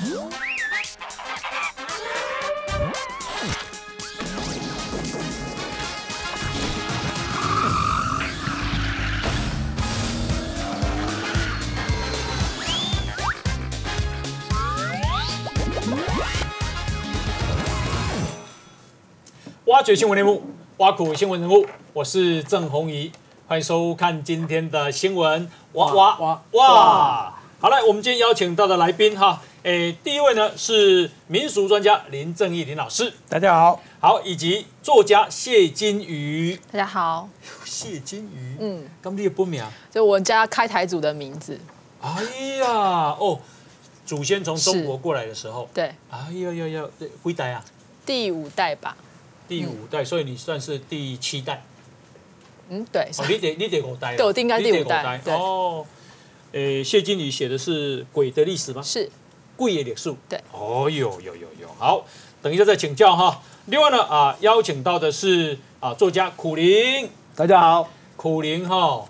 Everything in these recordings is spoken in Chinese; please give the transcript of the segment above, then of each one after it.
挖掘新闻内幕，挖苦新闻人物，我是郑宏仪，欢迎收看今天的新闻。哇哇哇哇！好了，我们今天邀请到的来宾哈，诶，第一位呢是民俗专家林正义林老师，大家好，好，以及作家谢金鱼，大家好，谢金鱼，嗯，刚你的本名，就我家开台组的名字，哎呀，哦，祖先从中国过来的时候，对，哎呀呀呀，对，几代啊？第五代吧，第五代，所以你算是第七代。嗯，对，哦，你得你得五代，对我应该第五代。对。哦。诶，谢金鱼写的是鬼的历史吗？是贵的历史。对哦，有有有有，好，等一下再请教哈。另外呢，啊，邀请到的是啊，作家苦灵，大家好，苦灵哈，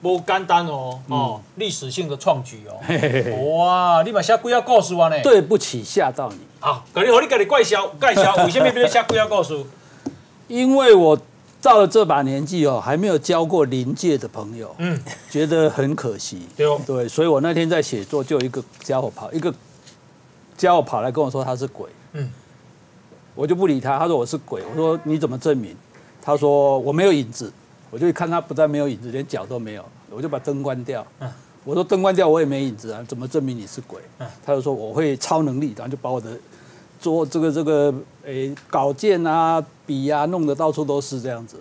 不简单哦，哦，历史性的创举哦。嘿嘿嘿，哇，你把写几啊故事啊呢？对不起吓到你，好，给你，和你给你怪笑，怪笑，为什么要写几啊故事？因为我到了这把年纪哦，还没有交过临界的朋友，嗯，觉得很可惜。对哦，对，所以我那天在写作，就有一个家伙跑，一个家伙跑来跟我说他是鬼，嗯，我就不理他，他说我是鬼，我说你怎么证明？他说我没有影子，我就一看他不但没有影子，连脚都没有，我就把灯关掉。嗯我说灯关掉，我也没影子啊，怎么证明你是鬼？嗯他就说我会超能力，然后就把我的桌这个这个诶稿件啊、笔啊弄得到处都是这样子，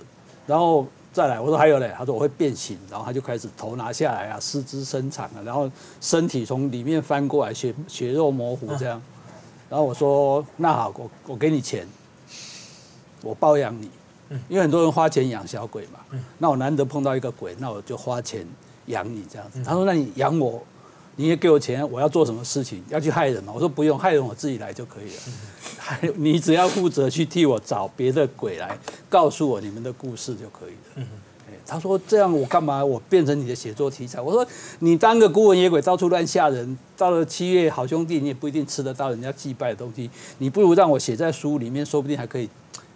然后再来我说还有嘞，他说我会变形，然后他就开始头拿下来啊，四肢伸长啊，然后身体从里面翻过来，血血肉模糊这样，然后我说那好，我我给你钱，我包养你，因为很多人花钱养小鬼嘛，那我难得碰到一个鬼，那我就花钱养你这样子。他说那你养我。你也给我钱，我要做什么事情？要去害人吗？我说不用，害人我自己来就可以了。还有你只要负责去替我找别的鬼来告诉我你们的故事就可以了。哎他说这样我干嘛？我变成你的写作题材？我说你当个孤魂野鬼到处乱吓人，到了七月好兄弟你也不一定吃得到人家祭拜的东西，你不如让我写在书里面，说不定还可以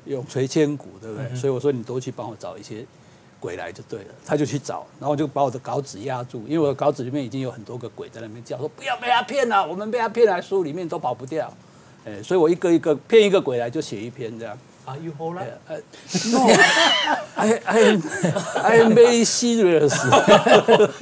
永垂千古，对不对？所以我说你多去帮我找一些鬼来就对了，他就去找，然后我就把我的稿纸压住，因为我的稿纸里面已经有很多个鬼在那边叫，说不要被他骗了，我们被他骗来，书里面都跑不掉。哎，所以我一个一个骗一个鬼来就写一篇这样。Are you whole 哎呃，No, I I am I am very serious。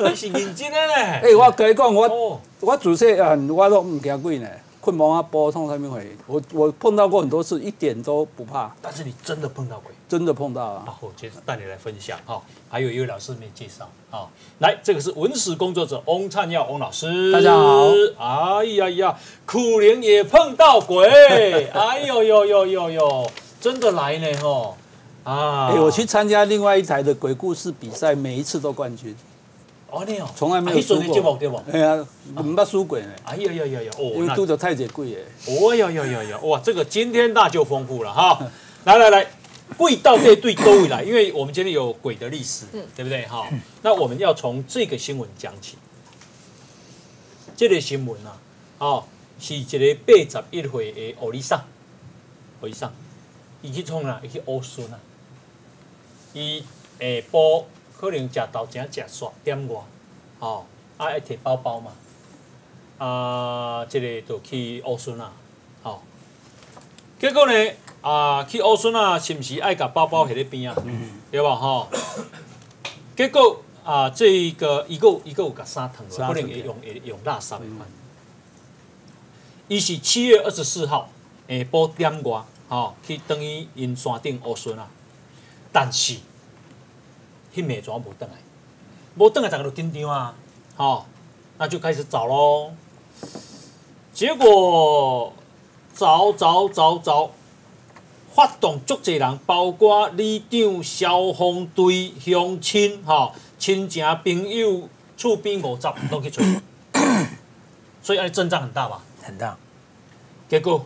你是认真的呢？哎，我跟你讲，我哦，我自细汉我都唔惊鬼呢，困蒙啊波冲上面会，我我碰到过很多次，一点都不怕，但是你真的碰到鬼。真的碰到啊。好，我接着带你来分享哈。还有一位老师没介绍啊，来，这个是文史工作者翁灿耀翁老师。大家好。哎呀呀，苦灵也碰到鬼，哎呦呦呦呦呦，真的来呢吼啊！哎，我去参加另外一台的鬼故事比赛，每一次都冠军，哦，你哦，从来没有输过。哎呀，唔捌输过呢，哎呀呀呀呀，哦，因为那拄着太济鬼诶。哦呀呀呀呀！哇，这个今天那就丰富了哈！来来来，贵到这对各位来，因为我们今天有鬼的历史，对不对哈？那我们要从这个新闻讲起。这个新闻啊，哦，是一个八十一岁的欧丽桑，欧丽桑，伊去创啦，伊去乌孙啊，伊下晡可能食豆浆食煞点外，哦，啊爱摕包包嘛。啊，即、个就去乌孙啊，吼、结果呢，啊，去乌孙啊，是毋是爱甲包包摕咧边啊？对吧？吼、结果啊，这个伊个伊个有甲衫烫落，衫可能会用会用垃圾的款。伊是七月二十四号下晡点外，吼、去等于因山顶乌孙啊，但是迄暝怎无倒来？无倒来，大家就紧张啊，吼、那就开始找喽。结果找找找找，发动足侪人，包括里长、消防队、乡亲、吼亲戚朋友、厝边五十都去找，所以哎阵仗很大吧？很大。结果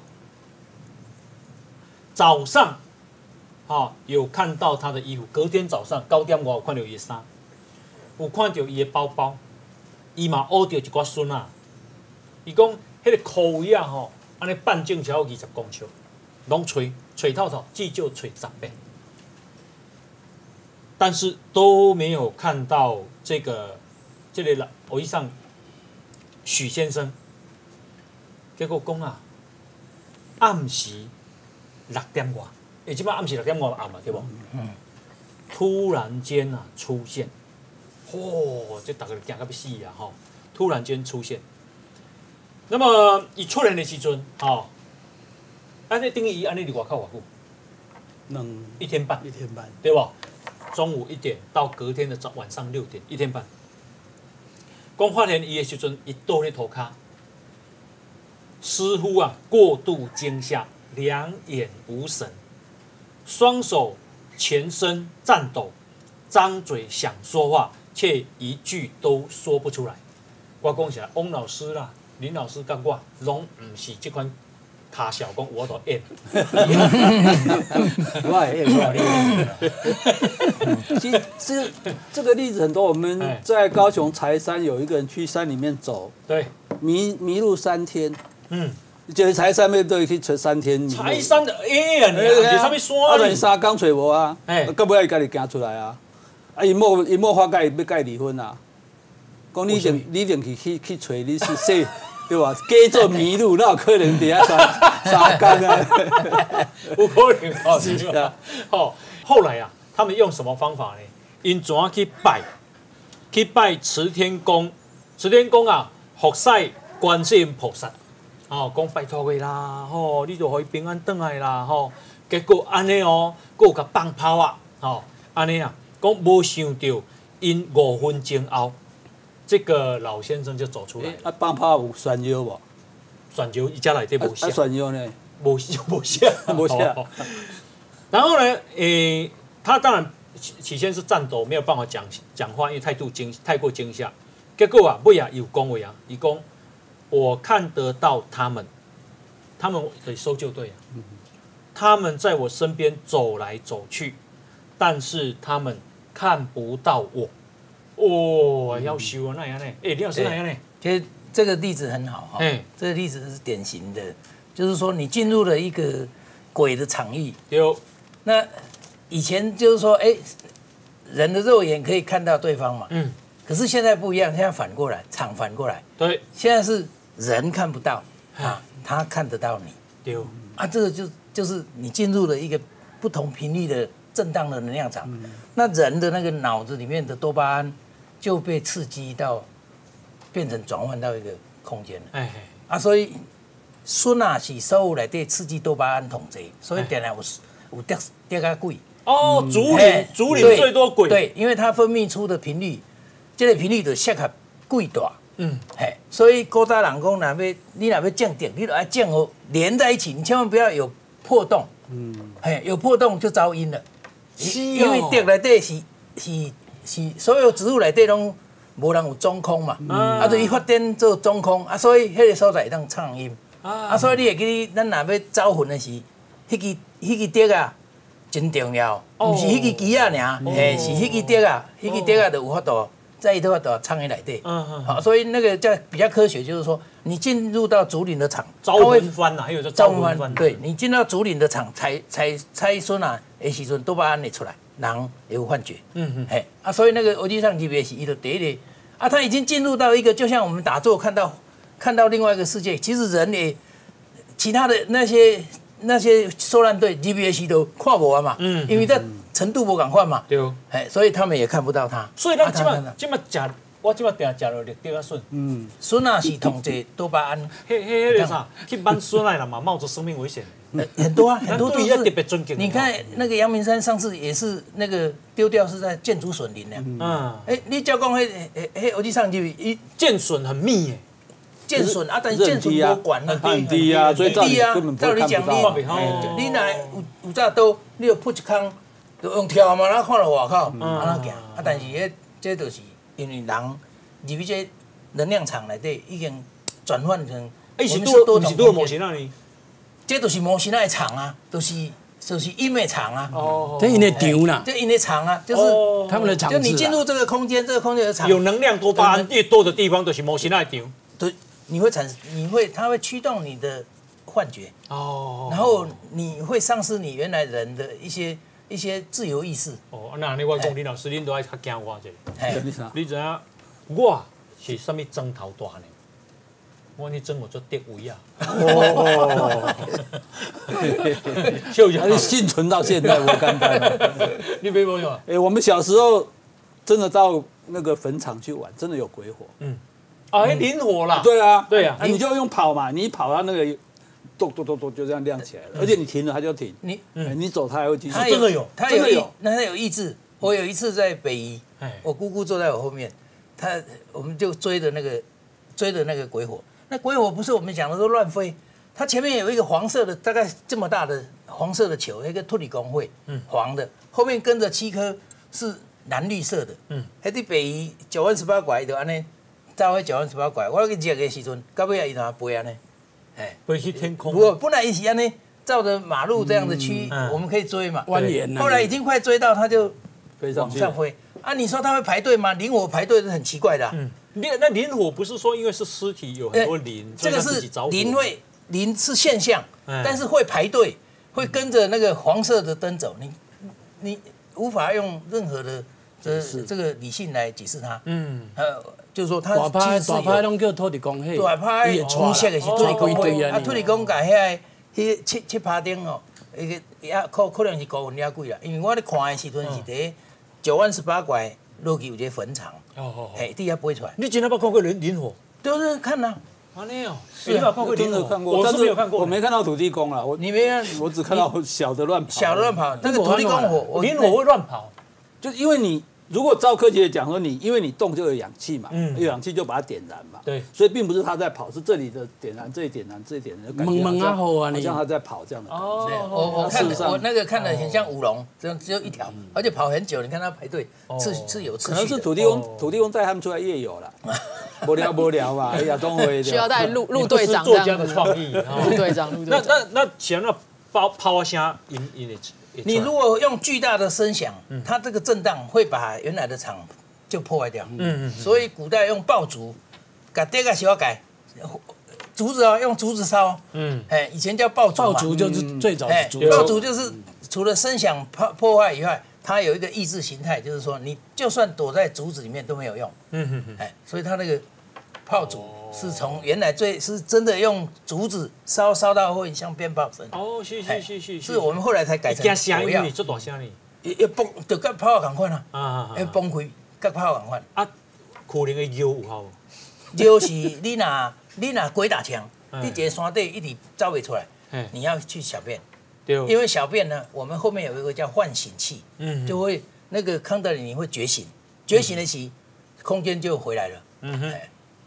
早上，哈、有看到他的衣服。隔天早上九点外有看到伊的衫，有看到伊的包包，伊嘛学到一寡孙啊。伊讲迄个口呀吼，安尼半径超过二十公尺，拢吹吹透透，至少吹十遍，但是都没有看到这个这里老我一上许先生，结果讲啊，暗时六点外，诶，即摆暗时六点外暗嘛，对无？嗯突然间啊出现，嚯、这大家惊到要死啊！吼，突然间出现。那么伊出来的时阵，吼、安尼等于伊安尼伫外口偌久？能一天半，一天半，对不？中午一点到隔天的早晚上六点，一天半。讲发现伊的时阵，伊倒咧涂骹，似乎啊过度惊吓，两眼无神，双手全身颤抖，张嘴想说话，却一句都说不出来。我讲起来，翁老师啦、林老师甲我，拢毋是即款卡小讲我都演。我也我其实这这个例子很多，我们哎。在高雄柴山有一个人去山里面走，对，迷迷路三天，嗯，就是柴山面都可以吹三天迷路。柴山的哎呀，你啥物啊，山哩？连三工找无啊，哎到尾伊家己行出来啊，啊，伊某伊某发甲伊要甲伊离婚啊，讲你一定你一定去去去找你是说对吧？假做迷路，那有可能伫遐三三工啊？有可能哦，是是啊？哦，后来啊，他们用什么方法呢？因怎样去拜？去拜慈天宫，慈天宫啊，服侍观世音菩萨。哦，讲拜托的啦，吼、你就可以平安回来啦，吼、结果安尼哦，佫有甲放炮啊，吼、安尼啊，讲无想到，因五分钟后，这个老先生就走出来了，啊，放炮有炫耀无？转球一家内底啊无写啊，。炫耀呢？无无下 无下哦然后呢，诶、他当然起起先是颤抖，没有办法讲讲话，因为态度惊太过惊吓。结果啊，尾啊有讲话啊，伊讲我看得到他们，他们得搜救队啊，他们在我身边走来走去，但是他们看不到我。哦，要修啊，那样呢？哎、李老师那样呢？其实这个例子很好哈。哎，这个例子是典型的，就是说你进入了一个鬼的场域，有。那以前就是说，哎，人的肉眼可以看到对方嘛，嗯，可是现在不一样，现在反过来，场反过来，对。现在是人看不到啊，他看得到你。对，啊，这个就就是你进入了一个不同频率的震荡的能量场，那人的那个脑子里面的多巴胺就被刺激到，变成转换到一个空间了。哎、啊，所以孙啊是所有内底刺激多巴胺统计，所以点来有有跌跌个贵。哦，竹嘿林竹林对最多鬼，对，因为它分泌出的频率，这个频率的下卡贵大，嗯，嘿，所以古早人讲，若要你若要降电，你就要降好，连在一起，你千万不要有破洞，嗯，嘿，有破洞就噪音了，是哦。因为电内底是是是所有植物内底拢无人有中空嘛，啊，就伊发展做中空啊，所以迄个所在会当畅音，啊，所以你会记得咱若要走魂的是，迄支迄支竹啊。真重要，哦。毋是迄支机啊尔，嘿，是迄支竹啊，迄支竹啊就有法度，在伊都法度藏在内底。嗯嗯好，所以那个叫比较科学，就是说你进入到竹林的场，招魂幡呐，还有叫招招魂幡，对你进到竹林的场，采采采孙啊的时阵，多巴胺会出来，人会有幻觉。嗯嗯，嘿啊，所以那个欧际上级别是伊的第一个啊，他已经进入到一个，就像我们打坐看到看到另外一个世界，其实人也其他的那些那些受难队 GBS 都跨不完嘛，嗯因为在程度不敢换嘛，对。哎，所以他们也看不到他。所以咱即马即马食，我即马定食落绿地啊笋，嗯，孙啊是同济多巴胺，迄迄迄个啥，去搬孙来了嘛，冒着生命危险。呃很多啊，很多都是特别尊敬你看那个阳明山上次也是那个丢掉是在建筑笋林的。嗯，哎，你照讲迄迄迄欧际上去伊剑笋很密耶，建损啊，但是建损不管啊，很低啊，所以照理低啊根本，不照理讲你你哪有有早刀，你有扑一空，就用跳嘛，咱看到外口，安尼行。啊，但是迄这就是因为人入去这能量场内底已经转换成，哎，是多多重是多模型那里。这都是模型的场啊，都是就是音乐场啊，哦这因为场啦，这音乐场啊，就是哦他们的场就你进入这个空间，这个空间的场，有能量多巴胺越多的地方，就是模型那场。对你会产生，你会它会驱动你的幻觉，哦，然后你会丧失你原来人的一些一些自由意识。哦，那你我讲林老师，恁都爱较惊我者，哎，你知影我是什么砖头大呢？我你真我做德位啊，哦，秀秀还，是幸存到现在，我感叹。你没朋友啊？哎，我们小时候真的到那个坟场去玩，真的有鬼火。啊，哎，灵活啦，对啊，对啊。你就用跑嘛，你一跑它那个咚咚咚咚就这样亮起来了，而且你停了它就停，你哎你走它还会继续。它真的有？它有意真的有，那它有意志。我有一次在北宜哎，我姑姑坐在我后面，她我们就追着那个追着那个鬼火。那鬼火不是我们讲的说乱飞，它前面有一个黄色的，大概这么大的黄色的球，一个脱离工会，黄的，后面跟着七颗是蓝绿色的，嗯，还伫北宜九弯十八拐的安尼，走去九弯十八拐，我去接的时阵，到尾啊伊就飞安尼，哎。飞去天空，不，本来一起安呢，照着马路这样的区，嗯我们可以追嘛。蜿蜒后来已经快追到，他就。往上飞。啊，你说他会排队吗？灵火排队是很奇怪的啊。嗯，那那灵火不是说因为是尸体有很多磷，这个是灵会灵是现象，嗯但是会排队，会跟着那个黄色的灯走。你你无法用任何的这这个理性来解释它。嗯，呃，就是说他其实是派拢叫土地公迄，大派伊会红色的是土地公会，啊啊，土地公甲遐迄七七八顶哦，迄个也可可能是高分了贵啦，因为我咧看的时阵是伫九万十八拐落去有一个坟场，哦哦，嘿，地下飞出来，你今天有没有看过灵灵火？都是看呐，啊，你有，是啊你有看过灵火？真的看过，我是没有看过，我没看到土地公了，我你没看？我只看到小的乱跑。小的乱跑，那个土地公火，我灵火会乱跑，就因为你如果照科学讲说你，因为你动就有氧气嘛，嗯。有氧气就把它点燃嘛，对。所以并不是它在跑，是这里的点燃，这里点燃，这里点燃，就感觉蒙蒙啊好像好啊你。好像它在跑这样的感觉。哦我我看我那个看的很像舞龙，这样只有一条，而且跑很久，你看它排队是是有次可能是。土地公，土地公带他们出来夜游了，无聊无聊嘛，哎呀，东回需要带陆陆队长这样。的创意 啊。陆队长，陆那队长。那那像那抛抛声，引引的，你如果用巨大的声响，它这个震荡会把原来的厂就破坏掉。嗯嗯所以古代用爆竹，改这个小改，竹子哦，用竹子烧。嗯，哎，以前叫爆竹嘛。爆竹就是最早哎是竹，爆竹就是除了声响破破坏以外，它有一个意志形态，就是说你就算躲在竹子里面都没有用。嗯嗯嗯，哎，所以它那个炮竹是从原来最是真的用竹子烧烧到会像鞭炮声。哦，是哎是是是，是我们后来才改成加声火药。音，，做大声呢，一一崩就跟炮同款啊，一崩开跟炮同款。啊，可能的腰有效无？就是你若 你若鬼打墙，哎你一个山底一直走不出来哎，你要去小便，对，因为小便呢，我们后面有一个叫唤醒器，嗯就会那个康德里你会觉醒，觉醒的时，空间就回来了。嗯哼，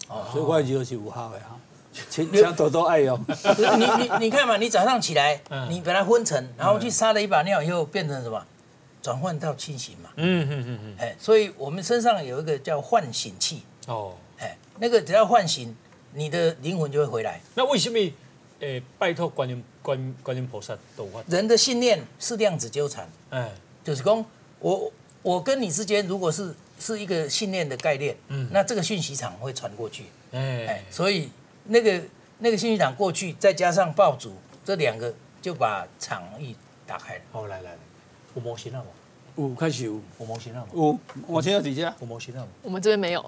哎，所以外籍是五号的哈，请请多多爱用。你你你看嘛，你早上起来嗯，你本来昏沉，然后去撒了一把尿以后变成什么？转换到清醒嘛。嗯嗯嗯嗯，哎，所以我们身上有一个叫唤醒器，哦，哎，那个只要唤醒，你的灵魂就会回来。那为什么诶拜托观音观观音菩萨都有法？人的信念是量子纠缠，哎，就是讲，我我跟你之间如果是是一个信念的概念，嗯那这个讯息场会传过去，哎哎，，所以那个那个讯息场过去，再加上爆竹，这两个就把场域打开了。好来来来，有模型了吗？有开始有，有模型了无？我我现在底下有模型了吗？我们这边没有，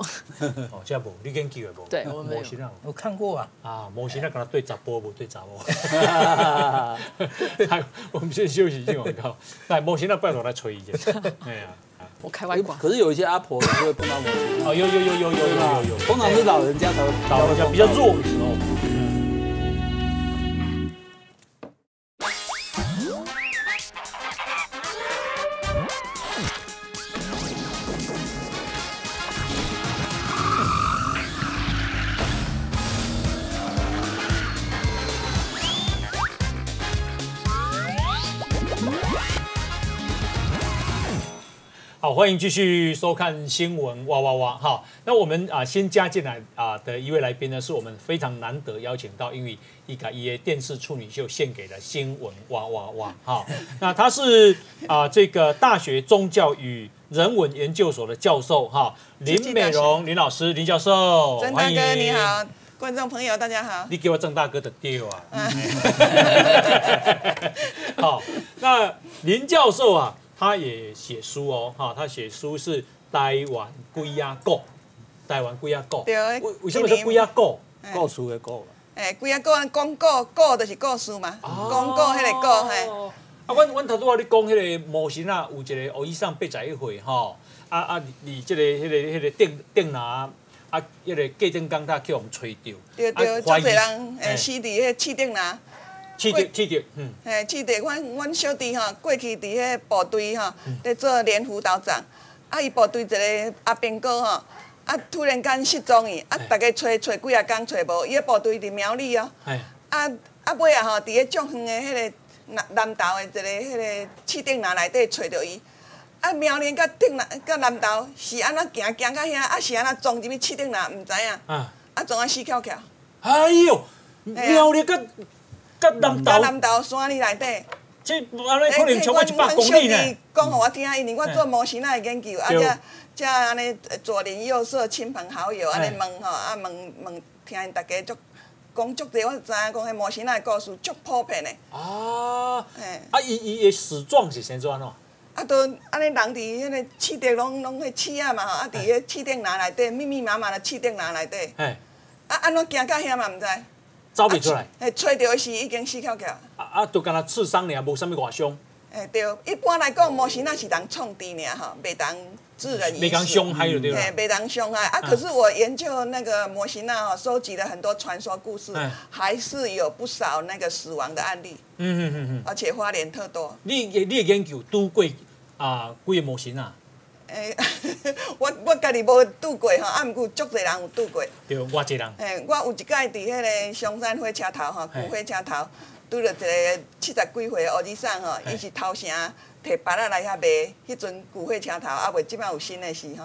哦，这不，你研究的无？对我们没有模型了无？我看过啊，啊，模型那跟他对杂波不对杂波。来，我们先休息一下广告。来，模型那拜托来吹一下。哎呀，我开外挂。可是有一些阿婆就会碰到我。啊，有有有有有有有有，通常是老人家才会比较弱的时候。欢迎继续收看新闻哇哇哇！好，那我们啊先加进来啊的一位来宾呢，是我们非常难得邀请到，因为一个一电视处女秀献给了新闻哇哇哇！好，那他是啊这个大学宗教与人文研究所的教授哈，林美荣林老师林教授，曾大哥你好，观众朋友大家好。你给我郑大哥的丢啊！好，那林教授啊，他也写书哦，哈，他写书是台湾龟鸭狗，台湾龟鸭狗。对为为什么是龟鸭狗？故事的告了。诶，规啊个广告，故就是故事嘛，广告迄个故嘿。啊，阮阮头拄仔咧讲迄个模型啊，有一个学医生八十一岁吼，啊啊，离即个迄个迄个电电拿啊，迄个过顶工他去互吹着，对对，足侪人诶死伫迄气顶啦。试着试着，嗯。嘿，试着，阮阮小弟吼，过去伫迄部队吼，咧做连辅导长，啊，伊部队一个阿兵哥吼。啊！突然间失踪去，啊！逐个找找几啊工找无，伊个部队伫苗栗哦。啊啊尾啊吼，伫个足远的迄个南南投的一个迄个市顶南内底找着伊。啊苗栗甲顶南甲南投是安怎行行到遐，啊是安怎撞入去市顶南，毋知影。啊。啊撞啊死翘翘。哎哟！苗栗甲甲南投。甲南投山里内底。这安尼可能超过一百公里呢。讲互我听，因为我做模型仔的研究，啊遮。遮安尼左邻右舍、亲朋好友安尼问吼，啊问问听因大家足讲足济，我知影讲迄模型仔故事足普遍的。啊，啊伊伊的死状是先怎哦？啊，都安尼人伫迄个市顶拢拢迄刺啊嘛吼，啊伫迄市顶拿内底密密麻麻的市顶拿内底。哎。啊安怎行到遐嘛毋知。找袂出来。哎，找着的是已经死翘翘。啊啊，就干那刺伤尔，无啥物外伤。哎对，一般来讲模型那是人创治尔吼，袂当。致人没当凶害了对吧？没当凶害啊！可是我研究那个模型啊，收集了很多传说故事，还是有不少那个死亡的案例。嗯嗯嗯嗯。而且花莲特多。你你研究拄过啊几个模型啊？诶，我我家己无拄过吼，啊，毋过足侪人有拄过。对，我一人。诶，我有一届伫迄个香山火车头吼，旧火车头，拄着一个七十几岁的乌子生吼，伊是偷城。摕板仔来遐卖，迄阵旧火车头，啊，袂即摆有新的事吼。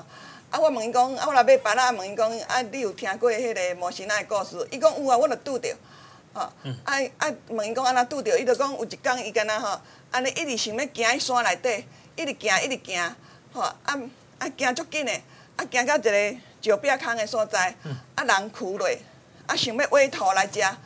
啊，我问伊讲，啊，我来买板仔，问伊讲，啊，你有听过迄个魔神仔的故事？伊讲有啊，我著拄着。吼，啊啊，问伊讲安怎拄着？伊著讲有一工伊敢若吼，安尼一直想要行去山内底，一直行一直行，吼，啊啊行足紧的，啊行到一个石壁坑的所在，啊人跍落，啊想要挖土来食，啊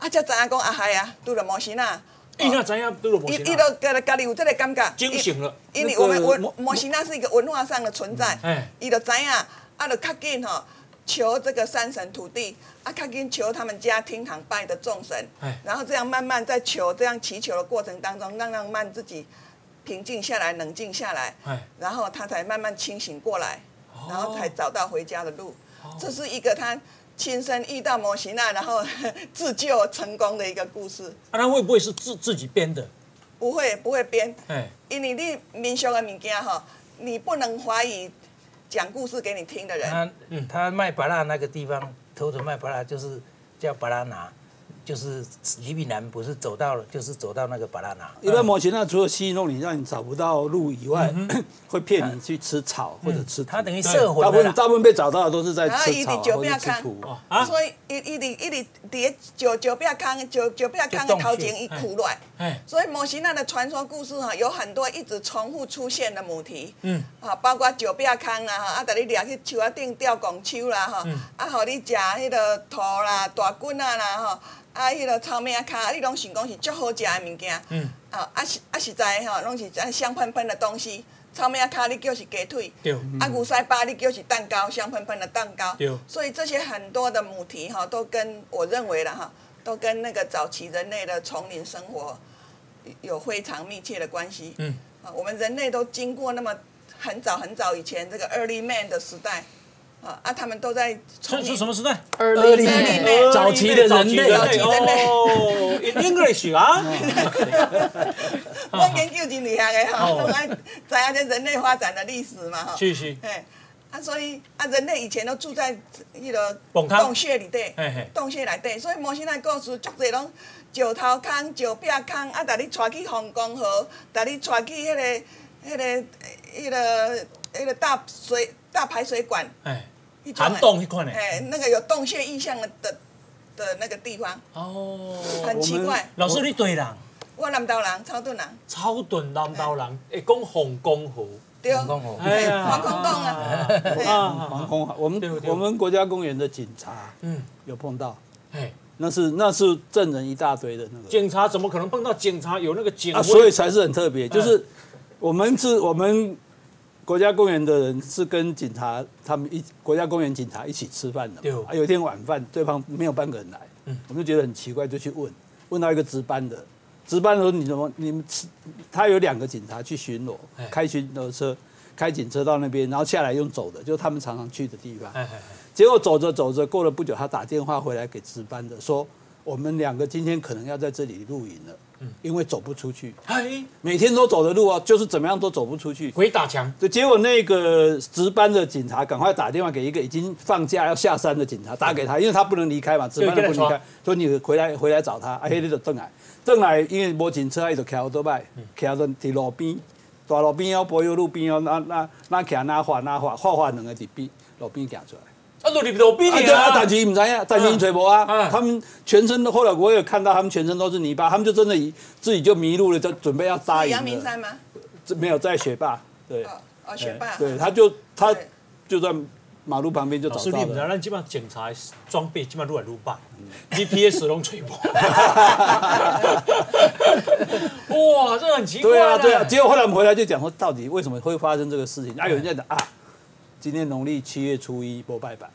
才知影讲啊嗨啊，拄着魔神啊。伊哪知影拄着魔神伊伊都家家己有这个感觉。惊醒了。因为我们文魔神仔是一个文化上的存在。哎。伊就知影，啊，就较紧吼，求这个山神土地，啊，较紧求他们家厅堂拜的众神。哎。然后这样慢慢在求，这样祈求的过程当中，让让慢自己平静下来，冷静下来。哎。然后他才慢慢清醒过来，然后才找到回家的路。哦。这是一个他。亲身遇到模型啊，然后 自救成功的一个故事。啊，那会不会是自自己编的？不会，不会编。哎，因为你民俗的物件哈，你不能怀疑讲故事给你听的人。他，嗯，他卖巴拉那个地方，偷着卖巴拉，就是叫巴拉拿。就是李炳南不是走到了，就是走到那个巴拉纳。因为模型那除了戏弄你，让你找不到路以外，会骗你去吃草或者吃。他等于摄魂大部分大部分被找到的都是在吃草或者吃土。啊，所以一一直一直伫石石壁坑、石石壁坑的头前一苦乱。所以模型那的传说故事哈，有很多一直重复出现的母题。嗯。啊，包括石壁坑啦，哈，啊，带你掠去树仔顶吊拱手啦，哈，啊，互你食迄个兔啦、大滚啊啦，哈。啊，迄个草莓啊，卡，你拢想讲是足好食的物件，嗯，啊，啊实啊实在吼，拢是香喷喷的东西。草莓啊，卡你叫是鸡腿，对，啊牛腮巴你叫是蛋糕，香喷喷的蛋糕，对。所以这些很多的母题哈，都跟我认为了哈，都跟那个早期人类的丛林生活有非常密切的关系。嗯，啊，我们人类都经过那么很早很早以前这个 early man 的时代。啊啊！他们都在。这是什么时代？Early Man，早期的人类。哦，English 啊。我研究真厉害的哈，我爱知影这人类发展的历史嘛哈。是是。哎，啊，所以啊，人类以前都住在迄个洞穴里底，洞穴内底，所以摩西那故事足侪拢石头坑、石壁坑，啊，带你带去红光河，带你带去迄个、迄个、迄个、迄个大水。大排水管，哎，涵洞一块呢，哎，那个有洞穴意象的的的那个地方，哦，很奇怪。老师，你对人？我南投人，超顿人。超顿南投人，会讲红光河，对，黄空湖哎哎呀。黄空洞啊，防空，我们我们国家公园的警察嗯，有碰到，哎，那是那是证人一大堆的那个。警察怎么可能碰到警察有那个警啊，所以才是很特别，就是我们是我们国家公园的人是跟警察他们一国家公园警察一起吃饭的对，啊，有一天晚饭对方没有半个人来，我们就觉得很奇怪，就去问，问到一个值班的，值班的时候你怎么你们吃，他有两个警察去巡逻哎，开巡逻车。开警车到那边，然后下来用走的，就是他们常常去的地方。结果走着走着，过了不久，他打电话回来给值班的说，我们两个今天可能要在这里露营了，因为走不出去。哎，每天都走的路啊，就是怎么样都走不出去。鬼打墙，对，结果那个值班的警察赶快打电话给一个已经放假要下山的警察，打给他，因为他不能离开嘛，值班的不能离开，说你回来回来找他，啊，迄你就邓来，邓来，因为无警车，他就徛倒摆，徛到伫路边，大路边哦，柏油路边哦，那那那徛那画那画，画画两个伫边路边行出来。啊，对啊，啊但，是唔知啊，但是因吹无啊嗯，他们全身都后来我有看到他们全身都是泥巴，他们就真的以自己就迷路了，就准备要扎营阳明了。山吗？这没有在学霸，对，哦哦，学霸。对，他就他就在马路旁边就找到师你唔知道，了。咱基本上警察的装备基本上愈来愈歹，GPS 拢吹破。哇，这很奇怪。对啊，对啊，。结果后来我们回来就讲说，到底为什么会发生这个事情？啊，有人在讲啊，今天农历七月初一不拜拜，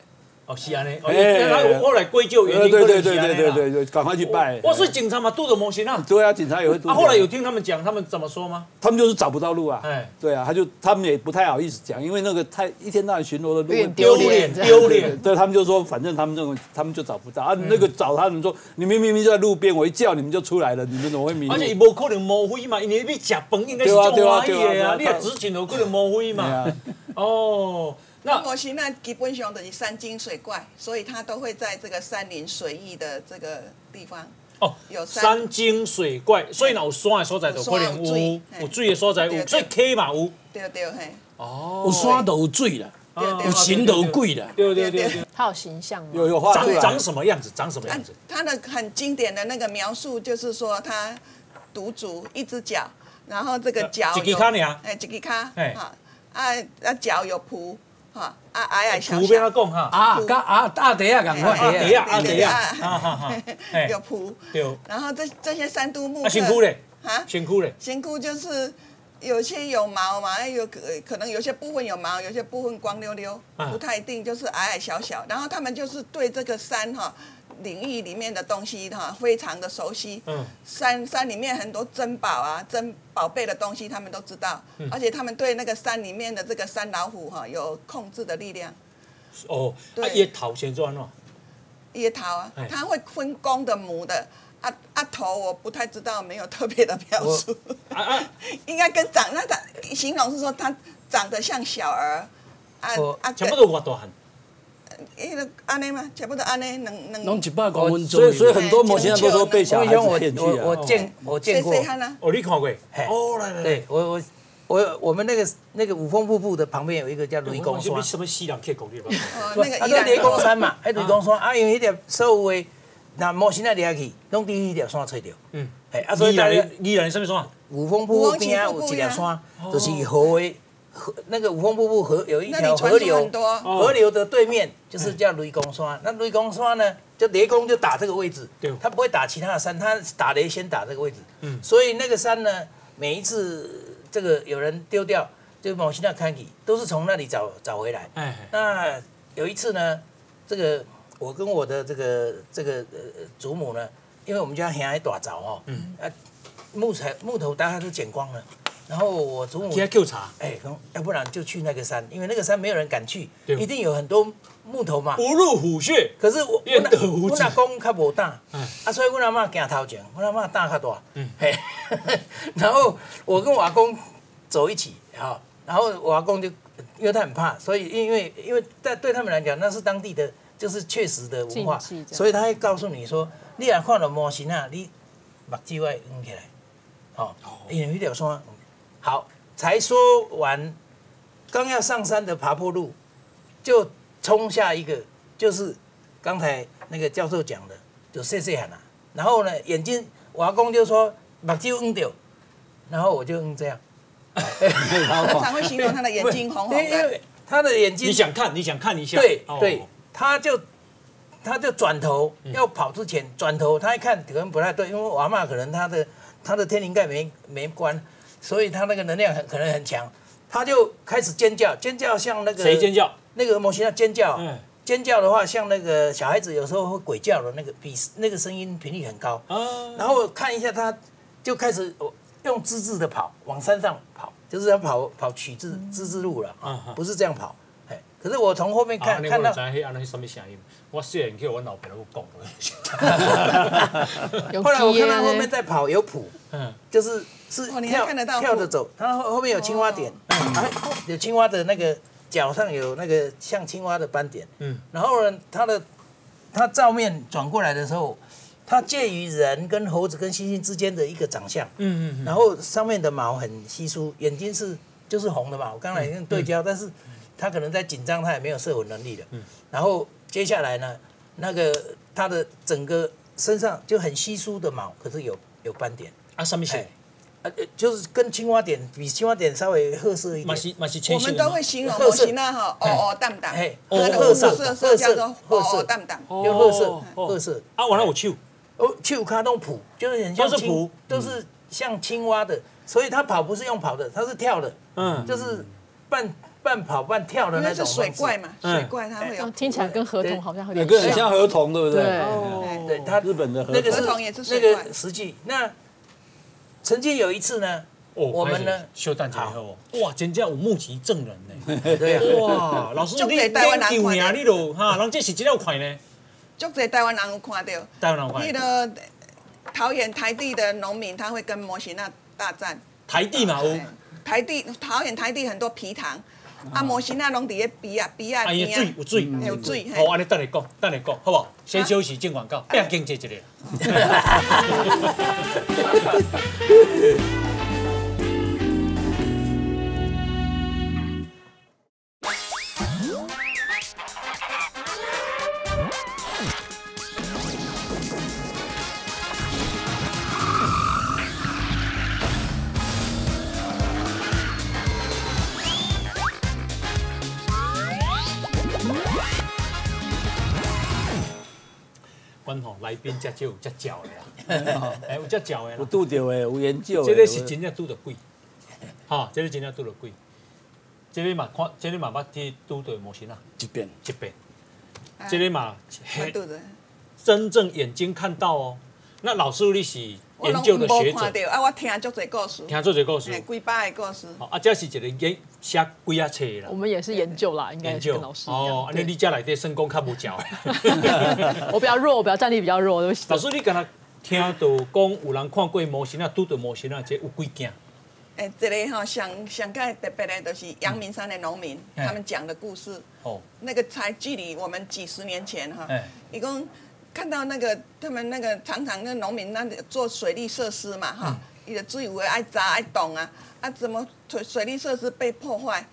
哦，是安尼，哦，哎后来归咎原因，对对对对这样啦。对对对，赶快去拜。我是警察嘛，肚子模型啊。对啊，警察也会督啊，促后来有听他们讲，他们怎么说吗？他们就是找不到路啊哎。对啊，他就他们也不太好意思讲，因为那个太一天到晚巡逻的路丢丢脸，丢脸。对他们就说，反正他们认为他们就找不到啊。那个找他们说，你们明明就在路边，我一叫你们就出来了，你们怎么会迷路而？且伊无可能摸灰嘛，因为你食饭应该是对啊种欢喜对啊你也执勤有可能摸灰嘛。啊，哦，那摩西那基本上就是山精水怪，所以它都会在这个山林水域的这个地方。哦，有山山精水怪，所以呢有山的所在就可能有有山有水，有水的所在有，所以溪嘛有。对对嘿，哦有山就有水啦，对对有形就有鬼啦。对对对对，它有形象吗？有有画出来。长长什么样子？长什么啊样子？，它的很经典的那个描述就是说，它独足一只脚，然后这个脚一只有脚尔哎，一只脚，嘿哈，啊啊脚有蹼，哈，啊矮矮小图边他小，讲哈，啊，甲啊大地啊共款阿的啊。迪啊阿迪啊，哈哈哈，有蒲，对，然后这这些山都木啊刻，辛苦嘞，啊，辛苦嘞，仙姑就是有些有毛嘛，有可可能有些部分有毛，有些部分光溜溜，啊。不太一定，就是矮矮小小。然后他们就是对这个山哈领域里面的东西哈非常的熟悉。嗯，山山里面很多珍宝啊、珍宝贝的东西，他们都知道，而且他们对那个山里面的这个山老虎哈有控制的力量。哦，啊对伊的头先做安怎？椰桃啊哎，它会分公的母的。啊啊头我不太知道，没有特别的描述。啊啊，应该跟长那长形容是说它长得像小儿，啊哦啊，差不多偌大汉，迄个安尼嘛，差不多安尼，两两拢一百公分左所以所以。很多模型都说被小孩子骗去我我。见我见过，哦，你看过？嘿哦，来来，对我我我我们那个那个五峰瀑布的旁边有一个叫雷公山什么，西凉 K 狗对吧？那个宜兰雷公山嘛，迄雷公山啊，因为迄条所有那模型啊掠去，拢伫迄条山找着。嗯，嘿，啊，所以宜大家兰宜兰什么山？五峰瀑布边啊有一条山，就是河的河那个五峰瀑布河有一那条河流河流的对面就是叫雷公山。那雷公山呢，就雷公就打这个位置对，他不会打其他的山，他打雷先打这个位置。嗯，所以那个山呢，每一次这个有人丢掉，就某些那看起，都是从那里找找回来。哎，那有一次呢，这个我跟我的这个这个呃祖母呢，因为我们家很爱打凿哦，嗯，啊木材木头大家都剪光了，然后我祖母去叫查，哎，要不然就去那个山，因为那个山没有人敢去，一定有很多木头嘛。不入虎穴。可是我我得我阿公较无胆，嗯。啊，所以我阿妈行头前，我阿妈胆较大，嘿，然后我跟我阿公走一起，哈，然后我阿公就因为他很怕，所以因为因为在对他们来讲，那是当地的就是确实的文化。所以他会告诉你说，你若看到模型啊，你目睭要圆起来，哦，因为那条山，好，才说完，刚要上山的爬坡路，就冲下一个，就是刚才那个教授讲的，就谢谢喊啊，然后呢，眼睛我阿公就说目睭嗯掉，然后我就嗯这样，他常会形容他的眼睛红红的。因为他的眼睛你想看，你想看一下，哦对对，他就他就转头要跑之前转头，他一看可能不太对，因为我阿嬷可能他的他的天灵盖没没关，所以他那个能量很可能很强，他就开始尖叫，尖叫像那个谁尖叫？那个模型要尖叫，嗯尖叫的话像那个小孩子有时候会鬼叫的那个，比那个声音频率很高。啊，然后看一下他，就开始用资质的跑往山上跑，就是要跑跑取自资质路了不是这样跑。哎，可是我从后面看啊看到？我虽然去我老婆都讲 有后来我看鸡到后面，在跑有谱，嗯，就是是跳跳着走，它后后面有青蛙点，嗯有青蛙的那个脚上有那个像青蛙的斑点，嗯。嗯，然后呢，它的它照面转过来的时候，它介于人跟猴子跟猩猩之间的一个长相，嗯嗯然后上面的毛很稀疏，眼睛是就是红的嘛，我刚才已经对焦，但是它可能在紧张，他也没有射魂能力了，然后接下来呢，那个他的整个身上就很稀疏的毛，可是有有斑点。啊，什么色？哎呃，呃就是跟青蛙点比青蛙点稍微褐色一点，我们都会形容褐色。模型啊哈，哦哦淡淡，嘿它的褐色褐色褐色。哦淡淡。就褐色哦。褐色。啊，完了有手，哦，去卡弄蹼，就是很像青都是蹼都是像青蛙的，所以它跑不是用跑的，它是跳的，嗯，就是半半跑半跳的因为是那种方式。水怪嘛，嗯。水怪它会有哦，听起来跟河童好像很像。像河童，对不对？对。它日本的河那个河童也是那水怪。个实际。那曾经有一次呢，哦我们呢，修蛋结合哦，哇，真正有目击证人呢。对啊，哇，老师足你多台湾人看你都哈，人这是真了快呢，足侪台湾人有看到，台湾人快那。个桃园台地的农民他会跟摩西娜大战。台地嘛台地桃园台地很多皮塘，啊模型啊拢伫咧比啊比啊啊，伊边啊，水有水，有水。好，安尼等你讲，等你讲，好不好？先休息，进广告，不要经济一个。阮吼来宾遮少有遮少 的啦，哎，有遮少的有啦。拄着的，有研究的。这个是真正拄着鬼，哈，这个真正拄着鬼。这个嘛看，这个嘛捌去拄着模型啊，一遍一遍。哎这个嘛，我肚子，真正眼睛看到哦。那老师你是研究的学者，无看到，啊，我听足侪故事，听做这个故事哎，，几百个故事。哦啊，这是一个研写几啊册的啦我。们也是研究啦，应该研究也是跟老师一哦，样。安尼你对家内底身功较无教。我比较弱，我比较战力比较弱，对不起。老师，你敢若听到讲有人看过模型啊，拄着模型啊，这有几件？哎，这里哈上上盖特别的，就是阳明山的农民，哎他们讲的故事。哦，那个才距离我们几十年前哈哎，一共看到那个他们那个常常那农民那里做水利设施嘛哈，伊的水有的爱砸爱动啊，啊怎么水水利设施被破坏，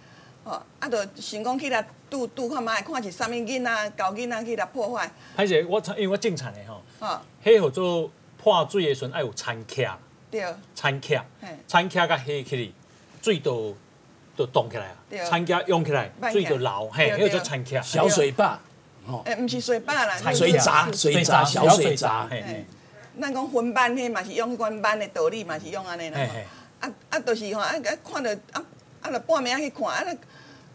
哦，啊就想讲去来拄拄看卖，看是啥物囡仔搞囡仔去来破坏，歹势，我因为我正常的吼，哦，迄号做破水的时阵爱有参卡，对，参卡嘿，参卡甲下起哩，水都就动起来对啊，参卡涌起来，水就流，嘿，对迄个做对参卡。小水坝，诶，毋是水坝啦，水闸水闸小水闸嘿，咱讲分班迄嘛是用迄款班的道理嘛是用安尼啦嘿嘿。啊啊，就是吼，啊啊看到啊啊，就半暝去看，啊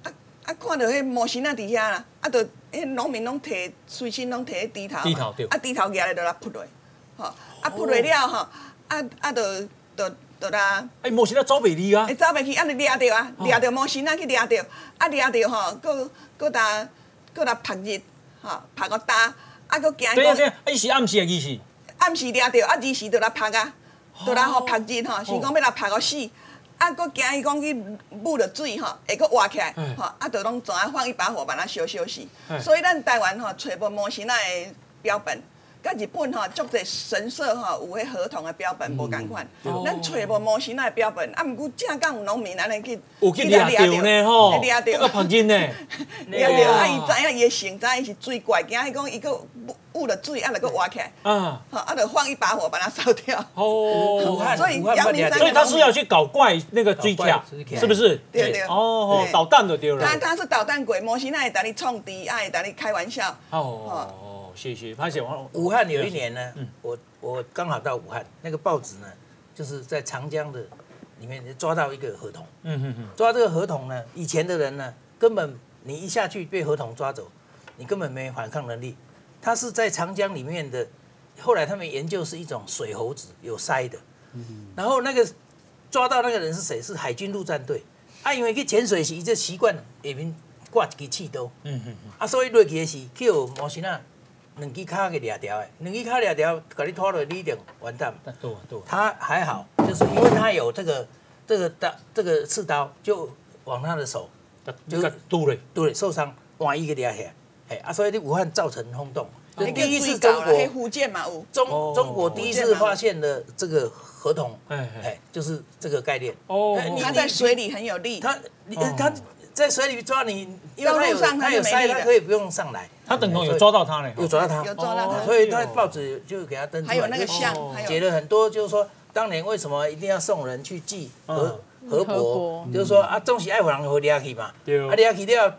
啊啊看到迄模型啊伫遐啦，啊，就迄农民拢摕随身拢摕迄低头啊低头举来就来扑落，吼，啊扑落了吼，啊啊就就就啦。哎，模型啊走袂离啊会，走袂去，啊，就掠着啊，掠着模型啊去掠着，啊掠着吼，搁搁搭搁搭晒日，吼晒个焦，啊搁惊讲对啊对啊，啊伊是暗时啊意思，暗时掠着，啊日时就来晒啊，就来互晒日吼，是讲要来晒个死，啊搁惊伊讲去捂着水吼，会搁活起来嗯，吼，啊就拢总爱放一把火把它烧烧死。嗯。所以咱台湾吼找无模型仔的标本，甲日本吼足侪神社吼有迄合同的标本无共款，咱找无模型的标本，啊，毋过正港有农民安尼去有去掠着呢吼，掠着，啊，旁真呢，掠着，啊，伊知影伊的性，知影伊是水怪，惊伊讲伊个捂了水，啊，来个挖起来，啊，好，啊，就放一把火把它烧掉。哦，所以阳明山，所以他是要去搞怪那个追卡，是不是？对对。哦，导弹就对了。他他是导弹鬼，模型那会打你冲敌，爱打你开玩笑。哦。谢谢，潘姐。武汉有一年呢，我我刚好到武汉，那个报纸呢，就是在长江的里面抓到一个合同。嗯嗯嗯。抓这个合同呢，以前的人呢，根本你一下去被合同抓走，你根本没反抗能力。他是在长江里面的，后来他们研究是一种水猴子，有鳃的。嗯然后那个抓到那个人是谁？是海军陆战队。啊，因为去潜水时，这习惯下面挂一支气刀。嗯嗯嗯。啊，所以落去的是去模型啊。两只脚给掠掉的，两只脚掠掉，把你拖落你一定完蛋。对对。他还好，就是因为他有这个这个刀，这个刺刀，就往他的手，就堵了，堵了，受伤，万一给掠下来，哎啊，所以你武汉造成轰动。第一次中国福建嘛，中中国第一次发现的这个合同，哎哎，就是这个概念。哦。他在水里很有力。他你他。在水里抓你，因为他有他有鳃，他可以不用上来。他等同有抓到他呢，有抓到他，有抓到他，所以他报纸就给他登出来，还有那个像，写了很多，就是说当年为什么一定要送人去祭河河伯，就是说啊，总是爱护人和掠去嘛，啊掠去了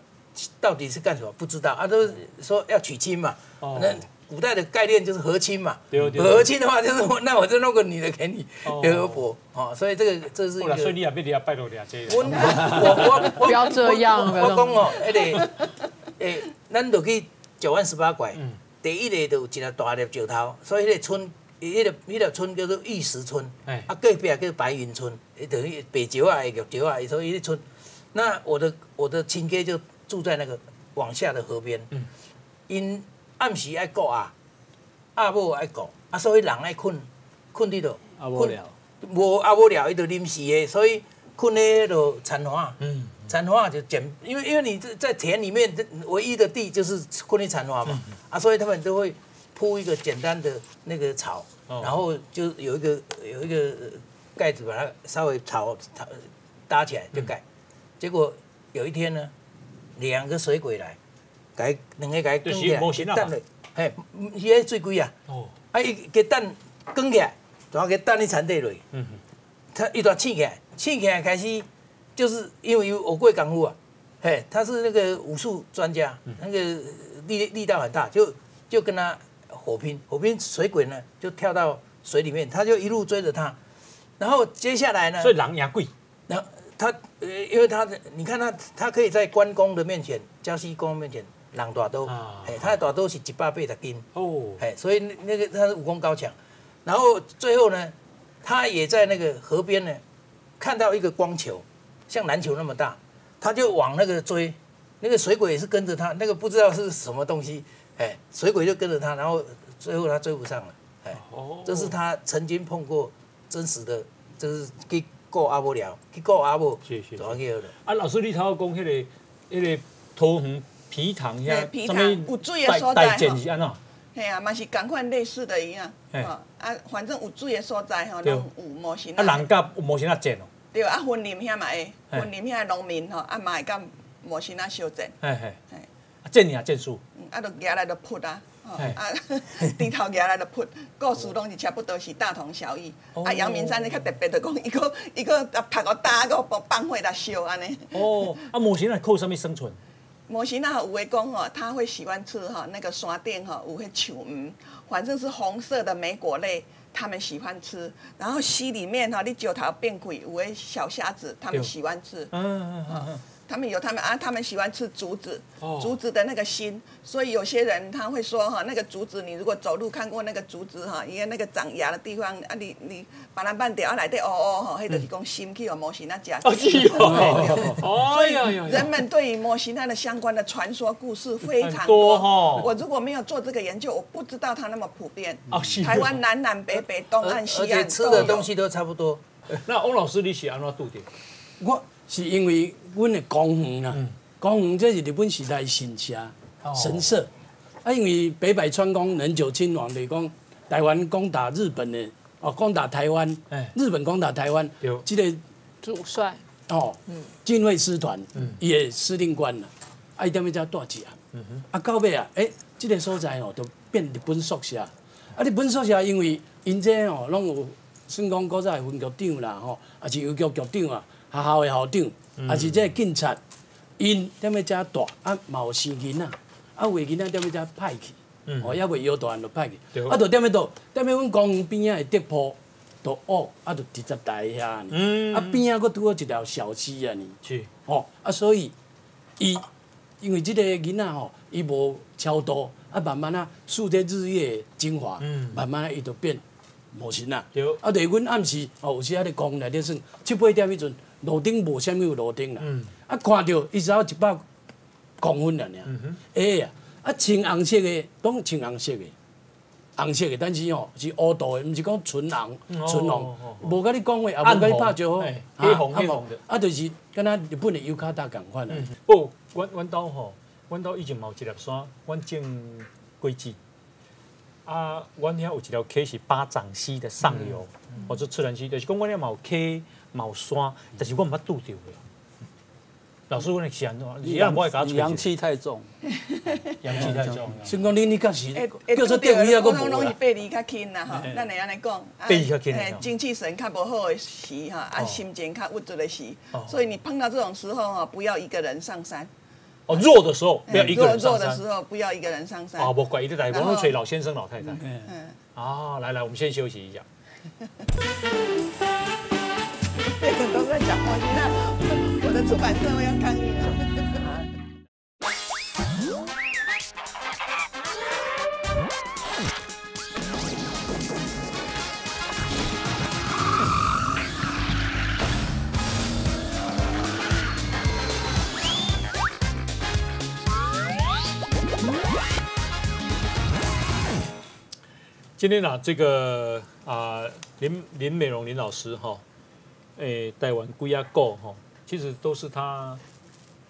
到底是干什么？不知道。啊，都说要娶亲嘛，那。古代的概念就是和亲嘛，和亲的话就是我那我就弄个女的给你给河伯，哦，所以这个这是一个。所以你也被人家拜托俩这。我我我不要这样，我讲哦，迄个诶，咱就去九万十八拐，第一个就有一个大粒石头，所以迄个村，迄个迄个村叫做玉石村，啊隔壁叫白云村，等于白石啊、玉石啊，所以迄村。那我的我的亲家就住在那个往下的河边，因。暗时爱顾啊，阿母爱顾，啊，所以人爱困，困伫度，困无阿无聊，伊就临时的，所以困咧迄落残花，残花就捡，因为因为你这在田里面，唯一的地就是困咧残花嘛，啊，所以他们都会铺一个简单的那个草，然后就有一个有一个盖子把它稍微草草搭起来就盖，结果有一天呢，两个水鬼来。改两个改更起来，等嘞，嘿，伊个最贵啊，啊伊给蛋更起来，然后给蛋你产地落，嗯哼，他一段起起来，起起来开始，就是因为有我贵港夫啊，嘿，他是那个武术专家，那个力力道很大，就就跟他火拼，火拼水鬼呢就跳到水里面，他就一路追着他，然后接下来呢，所以狼牙贵，然后他呃，因为他的你看他他可以在关公的面前，江西公面前。狼大刀，哎，他的大刀是一百倍的斤，哦，哎，所以那个他是武功高强。然后最后呢，他也在那个河边呢，看到一个光球，像篮球那么大，他就往那个追，那个水鬼也是跟着他，那个不知道是什么东西，哎，水鬼就跟着他，然后最后他追不上了，哎，哦，这是他曾经碰过真实的，就是去过阿伯聊，去过阿伯，谢谢，多叫了。啊，老师你头讲迄个，迄个桃园。皮塘遐，皮糖有水的所在吼，系啊，嘛是共款类似的一样，啊，反正有水的所在吼，拢有模型啊，人甲模型啊贱哦，对啊，森林遐嘛会，森林遐农民吼，啊嘛会甲模型啊修建，嘿嘿，啊建啊建树，啊，就举来就扑啊，啊，低头举来就扑，故事拢是差不多是大同小异，啊，阳明山你较特别的讲，伊个伊个啊拍个大个帮帮会来修安尼，哦，啊模型啊靠什么生存？模型那有诶讲吼，他会喜欢吃哈那个山顶哈有迄树嗯，反正是红色的莓果类，他们喜欢吃。然后溪里面哈，你石头变鬼有诶小虾子，他们喜欢吃。嗯嗯嗯嗯。他们有他们啊，他们喜欢吃竹子，竹子的那个心，所以有些人他会说哈，那个竹子你如果走路看过那个竹子哈，因为那个长芽的地方啊，你你把它半掉啊来底哦哦哈，迄就是讲心去哦模型那家。哦是 哦。所以人们对于模型它的相关的传说故事非常多哈。我如果没有做这个研究，我不知道它那么普遍。哦是。台湾南南北北东岸西岸而且吃的东西都差不多。那翁老师你喜欢哪度点？我。是因为阮的公园啦，公园这是日本时代神社，神社，啊啊，因为北百川宫能久亲王的讲，台湾攻打日本的哦，攻打台湾，日本攻打台湾，这个主帅。哦，近卫师团也司令官了，啊，伊踮咪只大只。啊，啊，到尾啊，诶，这个所在哦，就变日本宿舍，啊，日本宿舍因为因这哦，拢有算讲古早的分局长啦，吼，啊是邮局局长啊，学校的校长，也是这个警察，因踮咪只大，啊，嘛有生囡仔，啊，为囡仔踮咪只派去，哦，也未摇大汉就派去，啊，就踮咪倒，踮咧阮公园边仔的竹坡。都哦，啊，就直接台遐呢，啊边啊，佫拄好一条小溪啊呢，是，哦，啊所以，伊因为即个囡仔吼，伊无超度，啊慢慢啊，树这日月精华，慢慢啊，伊就变无神啊。对。啊，对，阮暗时哦，有时啊咧讲内底算七八点迄阵，路顶无啥物路顶啦，啊看到伊只有一百公分啦尔，哎呀，啊青红色的，拢青红色的。红色的，但是哦是乌道的，毋是讲纯红、纯红，无甲你讲话，也无甲你拍招呼，黑红黑红的，啊，就是敢若日本的尤卡达共款啊。哦，阮阮兜吼，阮兜以前嘛有一粒山，阮种果子，啊，阮遐有一条溪是巴掌溪的上游，或者赤兰溪，就是讲阮遐嘛有溪，嘛有山，但是我毋捌拄着的。老师，我来想怎，你也不会搞出阳气太重，阳气太重。先讲你，你确实，叫做钓鱼啊，个无拢是背离较轻啦，吼，咱会安尼讲，背离较轻，精气神较无好的时，哈，啊，心情较郁卒的时，所以你碰到这种时候，哈，不要一个人上山。哦，弱的时候不要一个人上山。弱的时候不要一个人上山。哦，不怪，一直在，我们吹老先生、老太太。嗯嗯。啊，来来，我们先休息一下。都在讲话，那。我的出版社我要抗议了。今天呢，这个啊，林林美容林老师哈，诶，带完龟鸭狗哈。其实都是他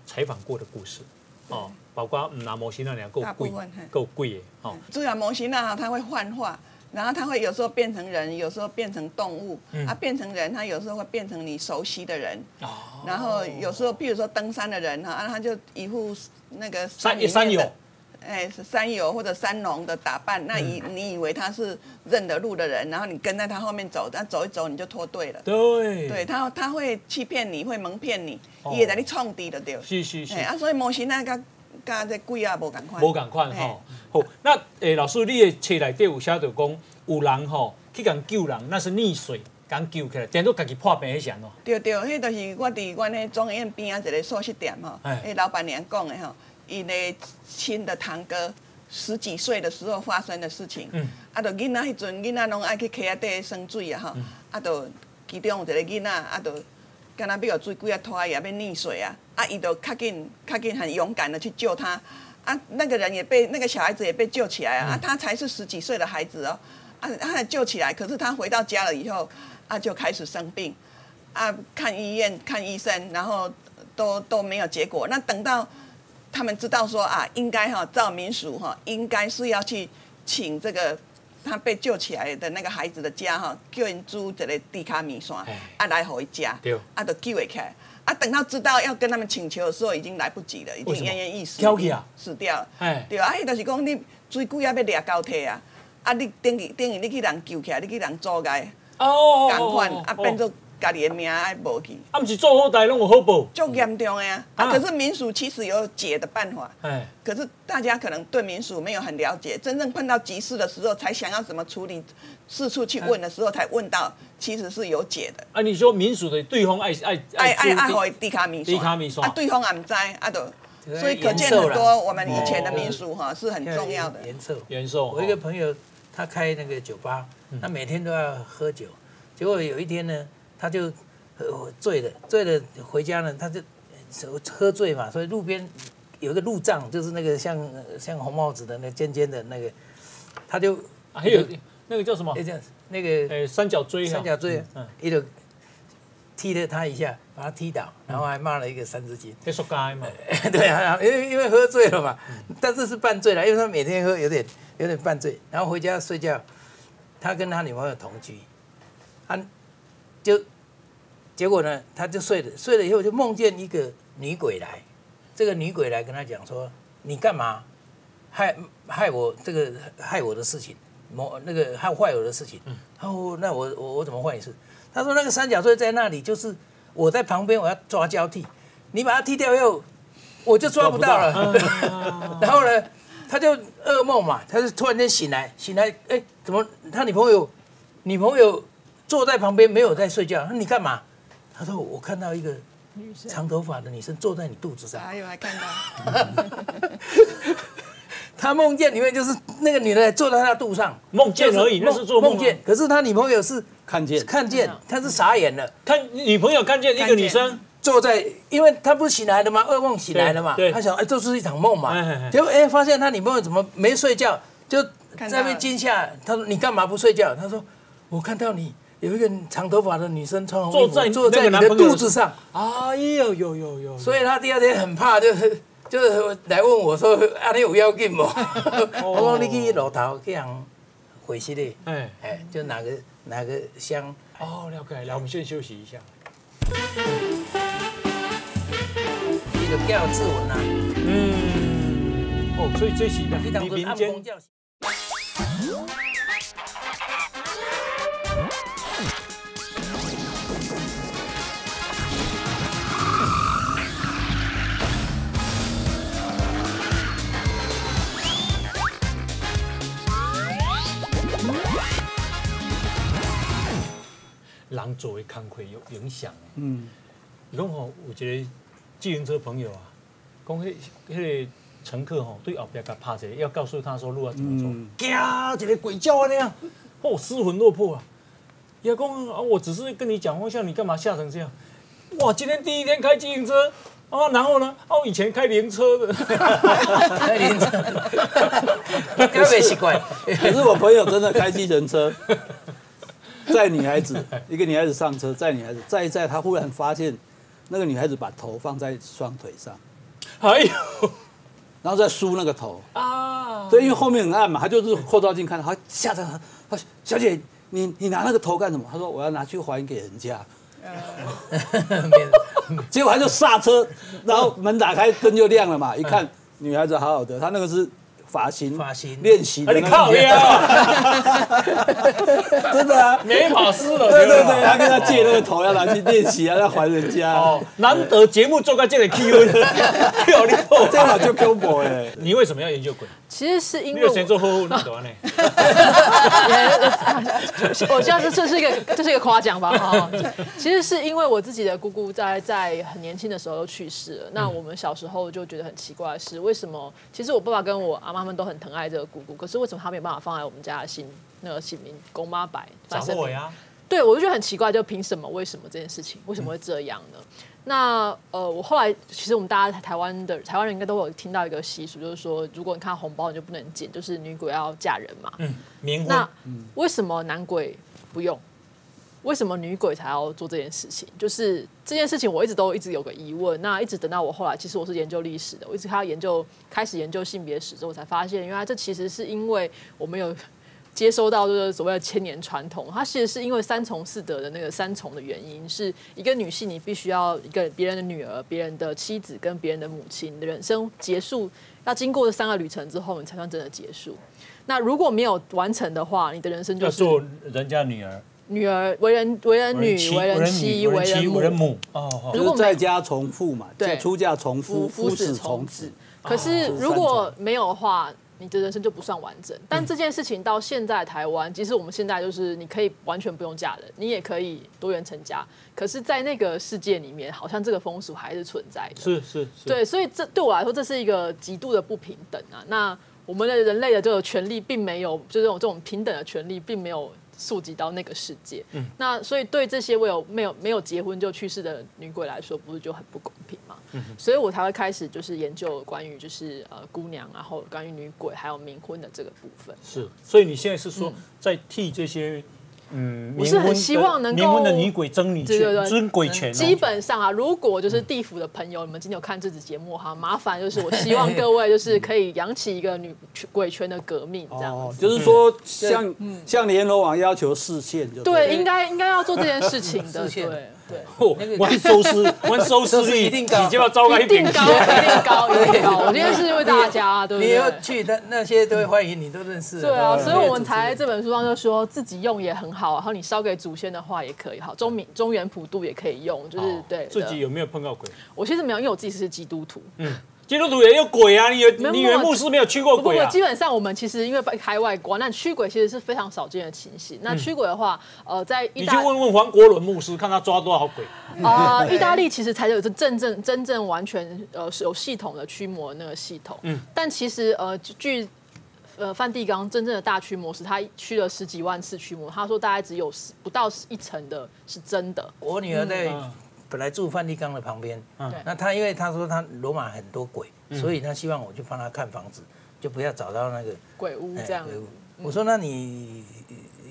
采访过的故事，哦，包括拿模型那两够贵，够贵耶，哦。主要模型那它会幻化，然后它会有时候变成人，有时候变成动物，它变成人，它有时候会变成你熟悉的人，哦。然后有时候，譬如说登山的人哈，啊，他就一副那个山山友。哎，是山友或者山农的打扮，那以你以为他是认得路的人，然后你跟在他后面走，但走一走你就脱队了。对，对他他会欺骗你，会蒙骗你，也在你创敌的对。是是是。啊，所以模型那个跟这贵啊无共款。无共款吼。好，那诶老师，你的册内底有写着讲，有人吼去共救人，那是溺水，共救起来，点都家己破病迄啥咯。对对，迄就是我伫阮迄庄院边啊一个素食店吼，迄老板娘讲的吼。伊的亲的堂哥十几岁的时候发生的事情，啊，就囡仔迄阵囡仔拢爱去溪仔底生水啊，吼，啊，就其中有一个囡仔，啊，就敢若要水几啊拖也要溺水啊，啊，伊就较紧较紧很勇敢的去救他，啊，那个人也被那个小孩子也被救起来啊，啊，他才是十几岁的孩子哦，啊，他救起来，可是他回到家了以后，啊，就开始生病，啊，看医院看医生，然后都都没有结果，那等到。他们知道说啊，应该哈照民俗哈，应该是要去请这个他被救起来的那个孩子的家哈，叫人租这个地卡米线，啊来回家，啊都救起来，啊等到知道要跟他们请求的时候，已经来不及了，已经奄奄一息，死掉了，对啊，迄就是讲你水鬼啊要掠高铁啊，啊你等于等于你去人救起来，你去人做该，哦，赶快啊变做。家己的命爱无去，啊，毋是做好代拢有好报，足严重的啊！啊，可是民俗其实有解的办法，哎，可是大家可能对民俗没有很了解，真正碰到急事的时候，才想要怎么处理，四处去问的时候，才问到其实是有解的。啊，你说民俗的对方爱爱爱爱爱好地卡米地卡米啊，对方也唔知啊，都所以可见很多我们以前的民俗哈是很重要的。颜色，颜色。我一个朋友他开那个酒吧，他每天都要喝酒，结果有一天呢。他就喝醉了，醉了回家呢，他就喝醉嘛，所以路边有一个路障，就是那个像像红帽子的那尖尖的那个，他就还有那个叫什么？那叫那个呃三角锥，三角锥，嗯，一个踢了他一下，把他踢倒，然后还骂了一个三字经。在说该嘛，对啊，因为因为喝醉了嘛，但是是半醉了，因为他每天喝有点有点半醉，然后回家睡觉，他跟他女朋友同居，他就结果呢，他就睡了，睡了以后就梦见一个女鬼来，这个女鬼来跟他讲说，你干嘛？害害我这个害我的事情，某那个害坏我的事情，他说那我我我怎么坏你事？他说那个三角锥在那里，就是我在旁边，我要抓交替，你把它踢掉以后，我就抓不到了。然后呢，他就噩梦嘛，他就突然间醒来，醒来，哎，怎么他女朋友女朋友坐在旁边没有在睡觉？那你干嘛？他说我看到一个长头发的女生坐在你肚子上。还有还看到。他梦见里面就是那个女的坐在他肚上，梦见而已，那是做梦见。可是他女朋友是。看见看见，他是傻眼了。看女朋友看见一个女生坐在，因为他不是醒来了吗？噩梦醒来了嘛。他想，哎，这是一场梦嘛。结果哎，发现他女朋友怎么没睡觉，就在那边惊吓。他说：“你干嘛不睡觉？”他说：“我看到你有一个长头发的女生穿红衣服坐在你的肚子上。”哎呦呦呦呦！所以他第二天很怕，就是 就是来问我说：“啊，你有要紧不？” 我说：“你去楼头去让回去的。”哎哎，就拿个。拿个香哦，了解。来，我们先休息一下。你就叫自文呐。嗯。哦，所以这是民间。人作为康亏有影响嗯，你讲吼，有一个自行车朋友啊，讲迄迄个乘客吼，对后边甲拍者要告诉他说路要怎么走，惊一个鬼叫啊那样，哦，失魂落魄啊。也讲啊，我只是跟你讲方向，你干嘛吓成这样？哇，今天第一天开自行车啊，然后呢，哦，以前开灵车的，开灵车，特别奇怪。可是我朋友真的开计程车。载女孩子，一个女孩子上车，载女孩子，载一载，他忽然发现那个女孩子把头放在双腿上，哎呦，然后再梳那个头啊，对，因为后面很暗嘛，他就是后照镜看，他吓得他说：“小姐，你你拿那个头干什么？”他说：“我要拿去还给人家。”结果他就刹车，然后门打开，灯就亮了嘛，一看女孩子好好的，她那个是。发型，发型练习的，你靠呀！真的啊，没法师了。对对对，他跟他借那个头要拿去练习啊，要还人家。哦，难得节目做个这个 Q，好厉害，这样就 Q 我哎。你为什么要研究鬼？其实是因为。我觉得这是一个这是一个夸奖吧哈。其实是因为我自己的姑姑在在很年轻的时候就去世了。那我们小时候就觉得很奇怪的是，为什么？其实我爸爸跟我阿妈。他们都很疼爱这个姑姑，可是为什么他没有办法放在我们家的姓那个姓名公妈白？找我呀？对，我就觉得很奇怪，就凭什么？为什么这件事情为什么会这样呢？那呃，我后来其实我们大家台湾的台湾人应该都有听到一个习俗，就是说，如果你看红包，你就不能捡，就是女鬼要嫁人嘛。嗯，冥婚。那为什么男鬼不用？为什么女鬼才要做这件事情？就是这件事情，我一直都一直有个疑问。那一直等到我后来，其实我是研究历史的，我一直开始研究，开始研究性别史之后，我才发现，原来这其实是因为我们有接收到就是所谓的千年传统。它其实是因为三从四德的那个三从的原因，是一个女性，你必须要一个别人的女儿、别人的妻子跟别人的母亲，你的人生结束要经过这三个旅程之后，你才算真的结束。那如果没有完成的话，你的人生就是做人家女儿。女儿为人为人女为人妻为人母哦，如果在家从父嘛，对，出嫁从夫，夫死从子。可是如果没有的话，你的人生就不算完整。但这件事情到现在台湾，即使我们现在就是你可以完全不用嫁人，你也可以多元成家。可是，在那个世界里面，好像这个风俗还是存在的。是是，对，所以这对我来说，这是一个极度的不平等啊。那我们的人类的这个权利，并没有，就这种这种平等的权利，并没有。溯及到那个世界，嗯，那所以对这些我有没有没有结婚就去世的女鬼来说，不是就很不公平吗？嗯，所以我才会开始就是研究关于就是呃姑娘，然后关于女鬼还有冥婚的这个部分。是，所以你现在是说在替这些嗯，我是很希望能够冥婚的女鬼争女权、对对对争鬼权哦。基本上啊，如果就是地府的朋友，你们今天有看这集节目哈，麻烦就是我希望各位就是可以扬起一个女鬼权的革命这样哦，子。就是说像像联络王要求视线就对，应该应该要做这件事情的，对对。哦玩收视，玩收视收视率一定高你就要招来一定高，一定高，一定高！我今天是为大家，对不你要？去那那些都会欢迎你，都认识。对啊，所以我们才在这本书上就说自己用也很好，然后你烧给祖先的话也可以，好，中明中原普渡也可以用，就是对自己有没有碰到鬼？我其实没有，因为我自己是基督徒。基督徒也有鬼啊！你你以为牧师没有驱过鬼啊？基本上我们其实因为开外挂，那驱鬼其实是非常少见的情形。那驱鬼的话，呃，在意你去大问问黄国伦牧师，看他抓多少鬼。啊，意大利其实才有这真正真正完全呃是有系统的驱魔那个系统。嗯，但其实呃据呃梵蒂冈真正的大驱魔师，他驱了十几万次驱魔，他说大概只有十不到一成的是真的。我女儿在嗯本来住梵蒂冈的旁边，对。那他因为他说他罗马很多鬼，嗯。所以他希望我去帮他看房子，就不要找到那个鬼屋哎这样，鬼屋。我说那你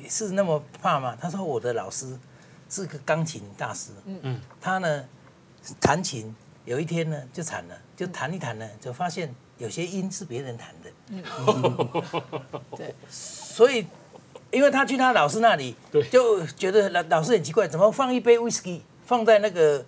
是那么怕吗？他说我的老师是个钢琴大师，嗯。嗯，他呢弹琴，有一天呢就惨了，就弹一弹呢，就发现有些音是别人弹的，对，所以，因为他去他老师那里，对。就觉得老老师很奇怪，怎么放一杯 whisky 放在那个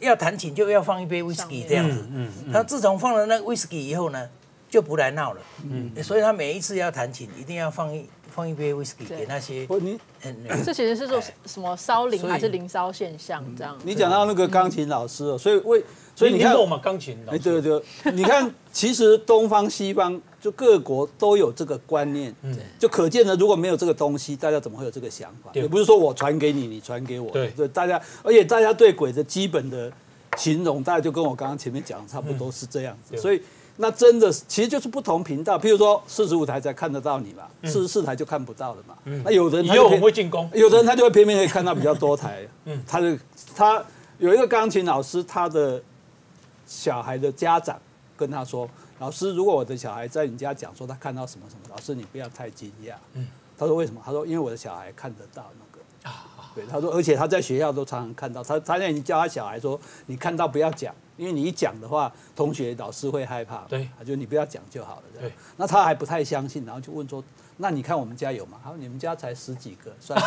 要弹琴就要放一杯上 whisky 面这样子。他自从放了那个 whisky 以后呢，就不来闹了。嗯，所以他每一次要弹琴，一定要放一放一杯 whisky 对给那些不，你很这其实是说哎什么烧灵还是灵烧现象这样。你讲到那个钢琴老师哦，所以为所以你看嘛？钢琴老哎，师对对，对你看，其实东方西方就各国都有这个观念，就可见的，如果没有这个东西，大家怎么会有这个想法？也不是说我传给你，你传给我，对大家，而且大家对鬼的基本的形容，大概就跟我刚刚前面讲的差不多是这样子，对所以。那真的是其实就是不同频道，譬如说四十五台才看得到你嘛，四十四台就看不到了嘛。那有的人他就偏们会进攻。有的人他就会偏偏可以看到比较多台，嗯，他的他有一个钢琴老师，他的小孩的家长跟他说：“老师，如果我的小孩在你家讲说他看到什么什么，老师你不要太惊讶。”嗯，他说为什么？他说因为我的小孩看得到那个啊。对，他说，而且他在学校都常常看到，他他现在已经教他小孩说，你看到不要讲，因为你一讲的话，同学老师会害怕。对他就你不要讲就好了。对，那他还不太相信，然后就问说，那你看我们家有吗？他说你们家才十几个，算。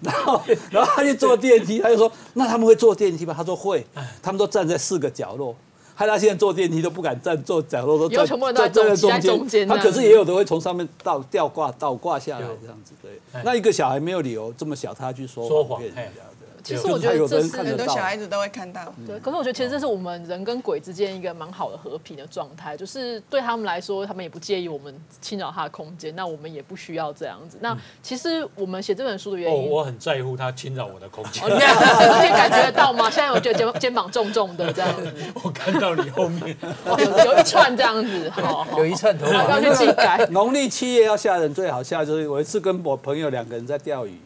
然后，然后他就坐电梯，他就说：“那他们会坐电梯吗？”他说：“会，他们都站在四个角落。”害他现在坐电梯都不敢站坐角落，都站站中在中间他可是也有的会从上面倒吊挂倒挂下来这样子。对哎，那一个小孩没有理由这么小，他去说说谎骗人哎家的。其实我觉得这是很多小孩子都会看到。对，可是我觉得其实这是我们人跟鬼之间一个蛮好的和平的状态，就是对他们来说，他们也不介意我们侵扰他的空间，那我们也不需要这样子。那其实我们写这本书的原哦，因，我很在乎他侵扰我的空间哦，。你 感觉得到吗？现在我觉得肩肩膀重重的这样子，我看到你后面，哦有有一串这样子，好好有一串头发。要去 技改。农历七月要吓人，最好吓就是我一次跟我朋友两个人在钓鱼，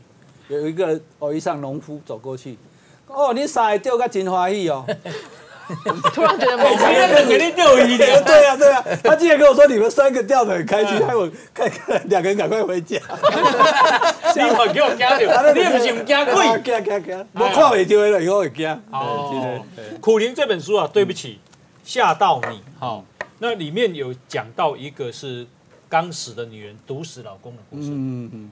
有一个偶一上农夫走过去，哦，你三个钓个真欢喜哦。突然觉得我某今天给你钓鱼的。对呀、对呀、他竟然跟我说你们三个钓的很开心，害我看看两个人赶快回家。你嘛给我惊着，你不是唔惊鬼？啊惊惊惊！我看袂到的了，以后会惊。哦，苦灵这本书啊，对不起，吓到你。好，那里面有讲到一个是刚死的女人毒死老公的故事。嗯嗯，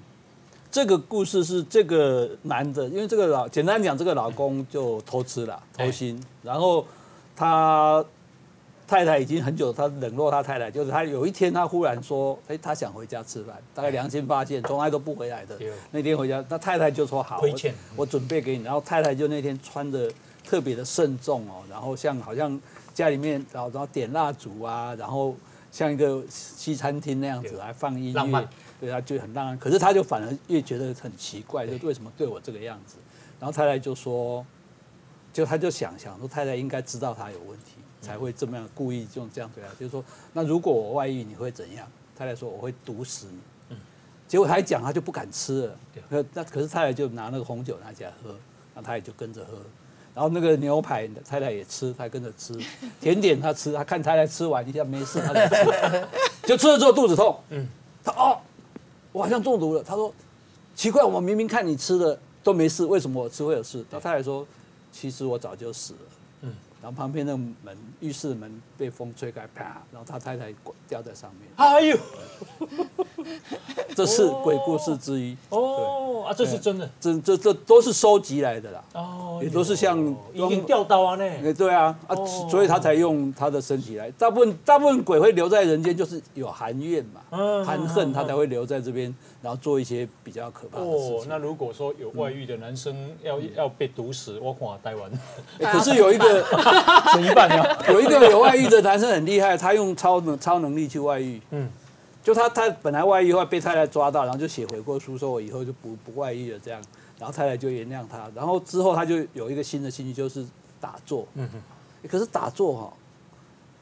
这个故事是这个男的，因为这个老简单讲，这个老公就偷吃了，偷腥，然后他太太已经很久，他冷落他太太，就是他有一天他忽然说，哎，他想回家吃饭，大概良心发现，从来都不回来的。那天回家，那太太就说好，我我准备给你，然后太太就那天穿的特别的慎重哦，然后像好像家里面，然后然后点蜡烛啊，然后像一个西餐厅那样子，对。还放音乐，对，他就很当然。可是他就反而越觉得很奇怪，就为什么对我这个样子？然后太太就说，就他就想想说，太太应该知道他有问题，才会这么样故意用这样对他，就是说，那如果我外遇，你会怎样？太太说我会毒死你。结果他一讲，他就不敢吃了。那那可是太太就拿那个红酒拿起来喝，然后他也就跟着喝。然后那个牛排太太也吃，他跟着吃，甜点他吃，他看太太吃完一下没事，他就吃，就吃了之后肚子痛。嗯，他哦，我好像中毒了。他说奇怪，我明明看你吃的都没事，为什么我吃会有事？他他还说，其实我早就死了。嗯，然后旁边那个门，浴室门被风吹开，啪，然后他太太掉在上面。哎呦，这是鬼故事之一。哦，啊，这是真的，这这这都是收集来的啦。哦，也都是像已经掉刀啊那。哎，对啊，啊，所以他才用他的身体来。大部分大部分鬼会留在人间，就是有含怨嘛，含恨，他才会留在这边。然后做一些比较可怕的事情。那如果说有外遇的男生要要被毒死，我恐怕待完。可是有一个一半呢，有一个有外遇的男生很厉害，他用超能超能力去外遇。嗯，就他他本来外遇后被太太抓到，然后就写悔过书，说我以后就不不外遇了这样。然后太太就原谅他。然后之后他就有一个新的兴趣，就是打坐。嗯哼。可是打坐哈，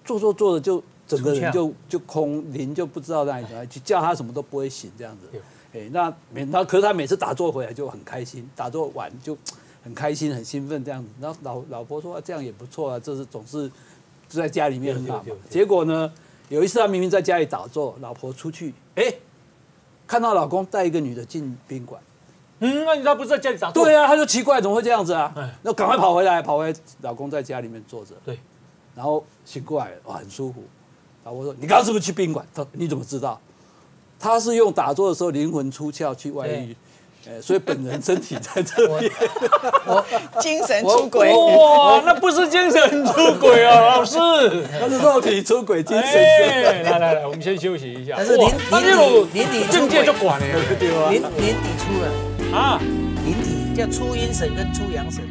做做做的就。整个人就就空灵，就不知道在哪里去叫他什么都不会醒这样子。哎，那每他可是他每次打坐回来就很开心，打坐完就很开心很兴奋这样子。然后老老婆说这样也不错啊，这是总是在家里面很好嘛。结果呢，有一次他明明在家里打坐，老婆出去，哎，看到老公带一个女的进宾馆。嗯，那你他不是在家里打坐？对啊，他就奇怪怎么会这样子啊？那赶快跑回来，跑回老公在家里面坐着。对，然后醒过来，哇，很舒服。老婆说：“你刚刚是不是去宾馆？”他你怎么知道？他是用打坐的时候灵魂出窍去外遇，所以本人身体在这边。精神出轨哇，那不是精神出轨啊，老师，那是肉体出轨，精神。来来来，我们先休息一下。但是年年底年底境界就管了，年年底出了啊，年底叫出阴神跟出阳神。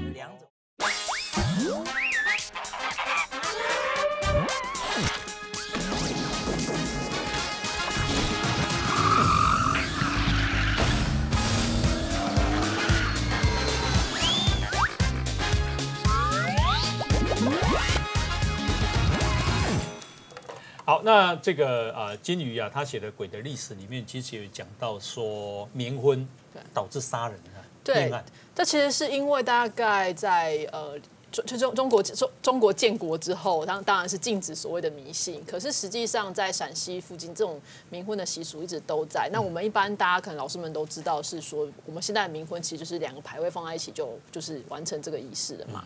那这个啊，金鱼啊，他写的《鬼的历史》里面，其实有讲到说冥婚导致杀人啊，对，这其实是因为大概在呃中中中国中中国建国之后，当当然是禁止所谓的迷信，可是实际上在陕西附近，这种冥婚的习俗一直都在。那我们一般大家可能老师们都知道，是说我们现在的冥婚其实就是两个牌位放在一起就就是完成这个仪式了嘛。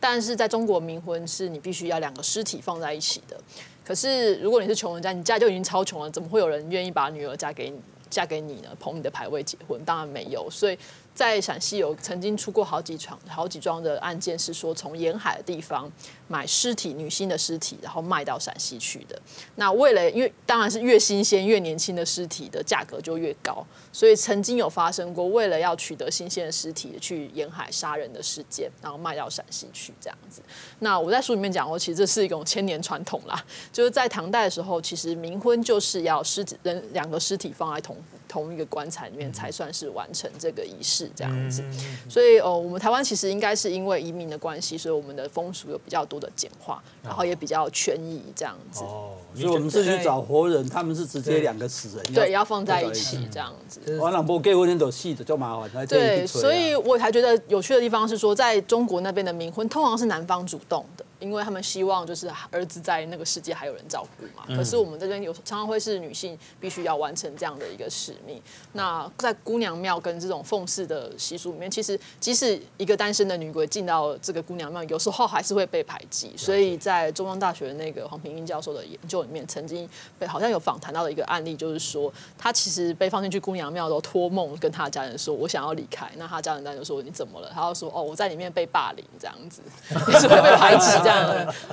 但是在中国冥婚是你必须要两个尸体放在一起的。可是，如果你是穷人家，你家就已经超穷了，怎么会有人愿意把女儿嫁给你？嫁给你呢？捧你的牌位结婚？当然没有。所以。在陕西有曾经出过好几场、好几桩的案件，是说从沿海的地方买尸体、女性的尸体，然后卖到陕西去的。那为了，因为当然是越新鲜、越年轻的尸体的价格就越高，所以曾经有发生过为了要取得新鲜的尸体去沿海杀人的事件，然后卖到陕西去这样子。那我在书里面讲过，其实这是一种千年传统啦，就是在唐代的时候，其实冥婚就是要尸体人两个尸体放在同同一个棺材里面，才算是完成这个仪式。这样子，所以哦，我们台湾其实应该是因为移民的关系，所以我们的风俗有比较多的简化，然后也比较权益这样子。哦，所以我们是去找活人，他们是直接两个死人，对，要放在一起这样子。完了，不给婚那种细的就麻烦。对，所以我才觉得有趣的地方是说，在中国那边的冥婚通常是男方主动的。因为他们希望就是儿子在那个世界还有人照顾嘛，可是我们这边有常常会是女性必须要完成这样的一个使命。那在姑娘庙跟这种奉祀的习俗里面，其实即使一个单身的女鬼进到这个姑娘庙，有时候还是会被排挤。所以在中央大学那个黄平英教授的研究里面，曾经被好像有访谈到的一个案例，就是说他其实被放进去姑娘庙都托梦跟他家人说：“我想要离开。”那他家人当然就说：“你怎么了？”他就说：“哦，我在里面被霸凌，这样子 也是会被排挤这样。”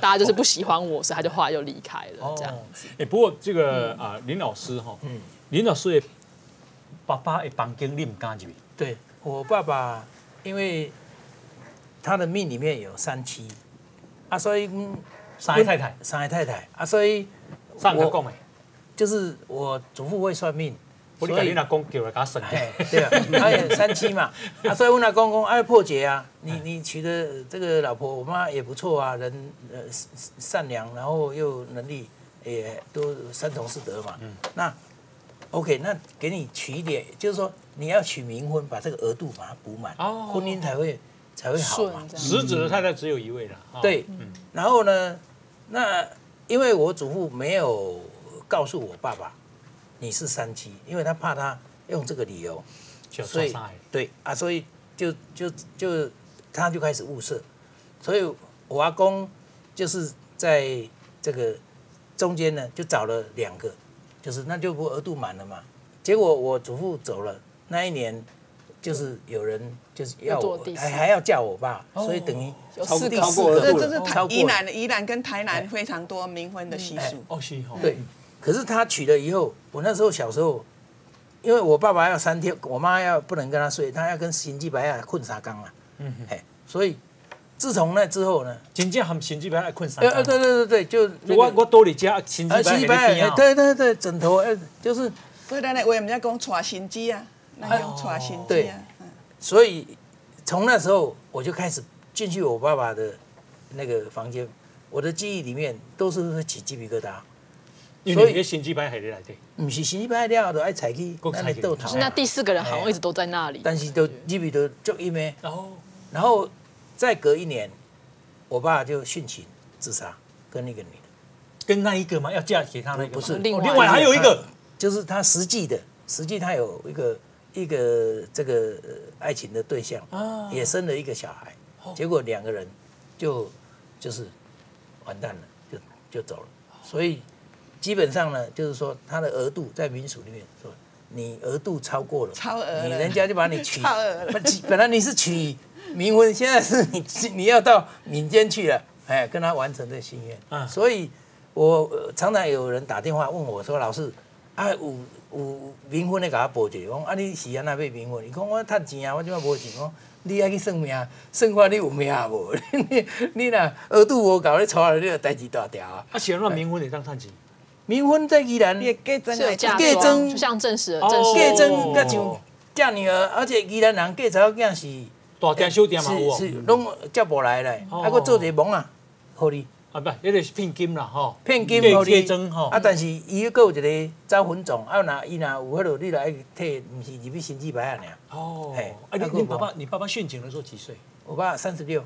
大家就是不喜欢我，所以他就后来就离开了这样子。哎，不过这个啊，林老师哈，嗯，林老师的爸爸的房间你唔敢入？对我爸爸，因为他的命里面有三妻啊，所以三个太太，三个太太啊，所以上个讲诶，就是我祖父会算命。所以你阿公叫来他生，对啊，他也三七嘛，啊，所以问阿公公爱破解啊，你你娶的这个老婆，我妈也不错啊，人呃善良，然后又能力也都三从四德嘛，嗯，那 OK，那给你娶一点，就是说你要娶冥婚，把这个额度把它补满，哦，婚姻才会才会好嘛。实子的太太只有一位了，对，然后呢，那因为我祖父没有告诉我爸爸。你是三期，因为他怕他用这个理由所以对啊，所以就就就他就开始物色，所以我阿公就是在这个中间呢，就找了两个，就是那就不额度满了嘛。结果我祖父走了那一年，就是有人就是要我还还要叫我爸，所以等于超过超过这这是台宜兰宜兰跟台南非常多冥婚的习俗。哦，是哦。对，可是他娶了以后，我那时候小时候，因为我爸爸要三天，我妈要不能跟他睡，他要跟新基白亚困沙缸啊。嗯嘿，所以自从那之后呢，真正含新基白亚困沙缸。呃，对对对对，就我我多你家新基白亚，对对对，枕头呃就是。所以咱的为什么讲娶新机啊？那用娶新机啊。所以从那时候我就开始进去我爸爸的那个房间，我的记忆里面都是会起鸡皮疙瘩。所以新鸡排系你来的？不是新鸡排了，都爱踩去那豆头。是那第四个人好像一直都在那里。但是都鸡皮都就一枚。然后，然后再隔一年，我爸就殉情自杀，跟那个女的。跟那一个嘛？要嫁给他那个？不是，另外还有一个。就是他实际的，实际他有一个一个这个爱情的对象，也生了一个小孩，结果两个人就就是完蛋了，就就走了。所以基本上呢，就是说他的额度在民俗里面说，你额度超过了，超额你人家就把你娶，超额了。本来你是娶冥婚，现在是你你要到民间去了，哎，跟他完成这心愿。所以我常常有人打电话问我说，老师。啊，有有冥婚的，甲我报一个，讲啊，你是安那要冥婚？伊讲我趁钱啊，我怎么无钱？讲你爱去算命，算看你有命无？你 你若额度无够，你娶来你就代志大条啊！啊，是安怎冥婚会当趁钱？冥婚在宜兰，嫁妆嫁妆就像正式的，正式嫁妆甲像嫁女儿，而且宜兰人嫁查某囝是大店小店嘛，是是拢接无来咧，啊，佫做一个梦啊，互你。啊，不，迄个是骗金啦，吼，骗金，嫁妆吼。啊，但是伊佫有一个招魂种，啊，若伊若有迄落，你来替，毋是入去新几牌啊？哦，嘿，啊，你你爸爸，你爸爸殉情的时候几岁？我爸三十六，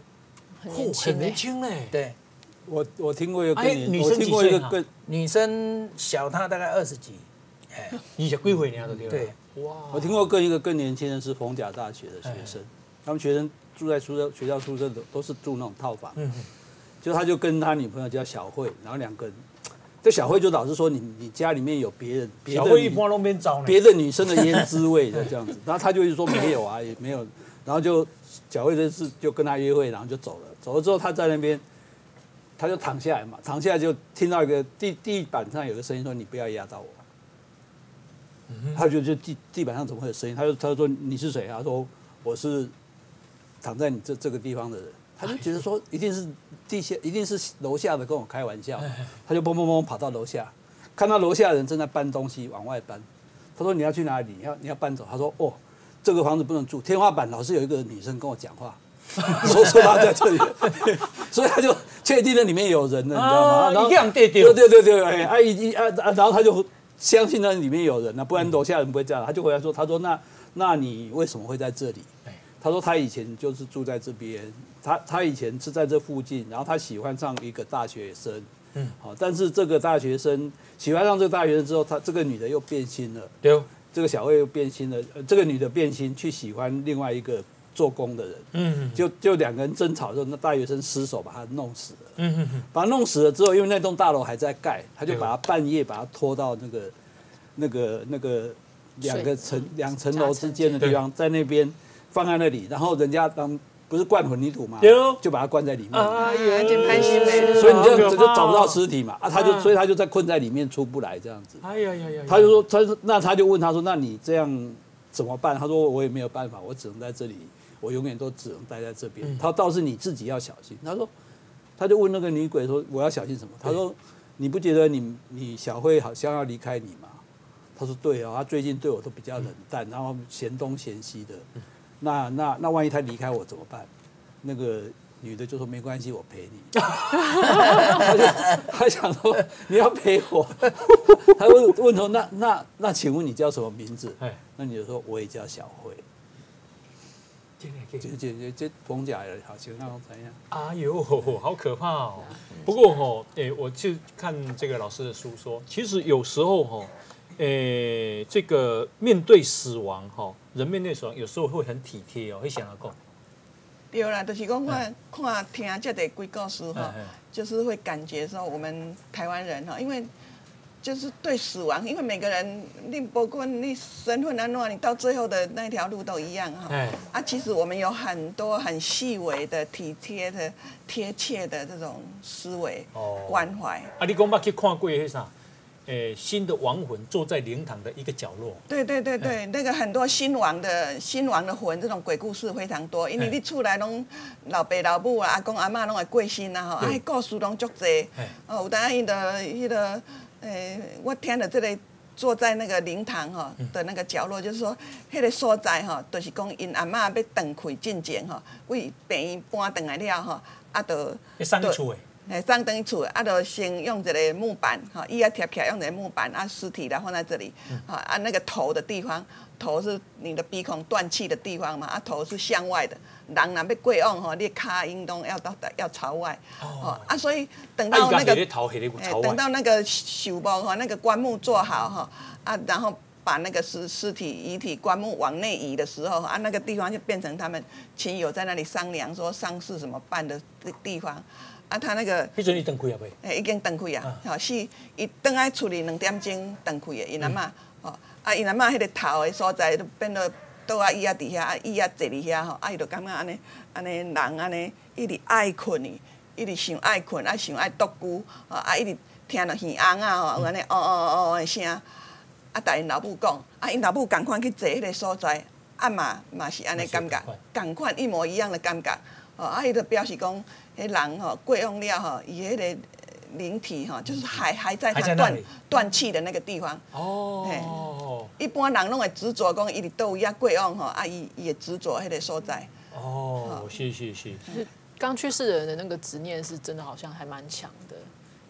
很年轻嘞。对，我我听过一个女生几岁？个女生小他大概二十几，哎，你才几岁年都对。对，哇，我听过跟一个更年轻的是逢甲大学的学生，他们学生住在宿舍，学校宿舍都都是住那种套房。嗯。就他就跟他女朋友叫小慧，然后两个人，这小慧就老是说你你家里面有别人，小慧一般路边找别的女生的胭脂味的这样子，然后他就一直说没有啊，也没有，然后就小慧这次就跟他约会，然后就走了，走了之后他在那边，他就躺下来嘛，躺下来就听到一个地地板上有个声音说你不要压到我，他就就地地板上怎么会有声音？他就他就说你是谁？他说我是躺在你这这个地方的人。他就觉得说一定是地下，一定是楼下的跟我开玩笑，他就砰砰砰跑到楼下，看到楼下人正在搬东西往外搬，他说你要去哪里？你要你要搬走？他说哦，这个房子不能住，天花板老是有一个女生跟我讲话，说说他在这里，所以他就确定了里面有人了，你知道吗？一样对对对对对，哎啊一啊啊，然后他就相信那里面有人了不然楼下人不会这样，他就回来说，他说那那你为什么会在这里？他说他以前就是住在这边。他他以前是在这附近，然后他喜欢上一个大学生，嗯，好，但是这个大学生喜欢上这个大学生之后，他这个女的又变心了，对，这个小魏又变心了，呃，这个女的变心去喜欢另外一个做工的人，嗯，就就两个人争吵之后，那大学生失手把他弄死了，嗯嗯把他弄死了之后，因为那栋大楼还在盖，他就把他半夜把他拖到那个那个那个两个层两层楼之间的地方，在那边放在那里，然后人家当。不是灌混凝土嘛，就把它灌在里面，所以你就就找不到尸体嘛啊，他就所以他就在困在里面出不来这样子。哎呀呀呀！他就说他那他就问他说那你这样怎么办？他说我也没有办法，我只能在这里，我永远都只能待在这边。他倒是你自己要小心。他说他就问那个女鬼说我要小心什么？他说你不觉得你你小慧好像要离开你吗？他说对啊，他最近对我都比较冷淡，然后嫌东嫌西的。那那那万一他离开我怎么办？那个女的就说没关系，我陪你。他想说你要陪我，他问问说那那那请问你叫什么名字？那女的说我也叫小慧。这这这这冯甲的好像那种怎样？哎呦，好可怕哦！不过哈，哎，我就看这个老师的书说，其实有时候哈，诶，这个面对死亡哈，人面对死亡有时候会很体贴哦，会想要讲。对啦，就是讲看看听这个鬼故事哈，就是会感觉说我们台湾人哈，因为就是对死亡，因为每个人你包括你身份安怎，你到最后的那条路都一样哈。啊，其实我们有很多很细微的、体贴的、贴切的这种思维哦关怀。啊，你讲捌去看过迄啥？诶，新的亡魂坐在灵堂的一个角落。对对对对，那个很多新亡的新亡的魂，这种鬼故事非常多。因为你出来拢老爸老母啊、阿公阿妈拢会过身啊，吼，啊，故事拢足济。哦，有当因的迄个诶，我听了这个坐在那个灵堂哈的那个角落，就是说，迄个所在哈，就是讲因阿嬷要断开进前哈，为病院搬转来了哈，啊，就。要送去厝诶。诶，上等于厝，啊，就先用一个木板，哈，伊啊贴贴用一个木板，啊，尸体来放在这里，啊，啊，那个头的地方，头是你的鼻孔断气的地方嘛，啊，头是向外的，人若要过往吼，你卡应当要到要朝外，哦，啊，所以等到那个，等到那个朽木哈，那个棺木做好哈，啊，然后把那个尸尸体遗体棺木往内移的时候，啊，那个地方就变成他们亲友在那里商量说丧事怎么办的地方。啊，他那个，迄阵伊断开啊未？诶，已经断开啊，吼是，伊倒来厝里两点钟断开的，伊阿嬷，吼，啊，伊阿嬷迄个头的所在都变到倒啊椅啊伫遐，啊椅啊坐伫遐吼，啊伊就感觉安尼，安尼人安尼一直爱困呢，一直想爱困，啊想爱独居，啊一直听着耳翁啊吼，有安尼哦哦哦的声，啊，甲因老母讲，啊因老母共款去坐迄个所在，啊嘛嘛是安尼感觉，共款一模一样的感觉，吼，啊伊就表示讲。迄人吼过用了吼，伊迄个灵体吼，就是还还在他断断气的那个地方。哦。一般人拢会执着讲，伊伫倒位啊过用吼，啊伊伊会执着迄个所在。哦，谢谢谢。刚去世的人的那个执念是真的，好像还蛮强的。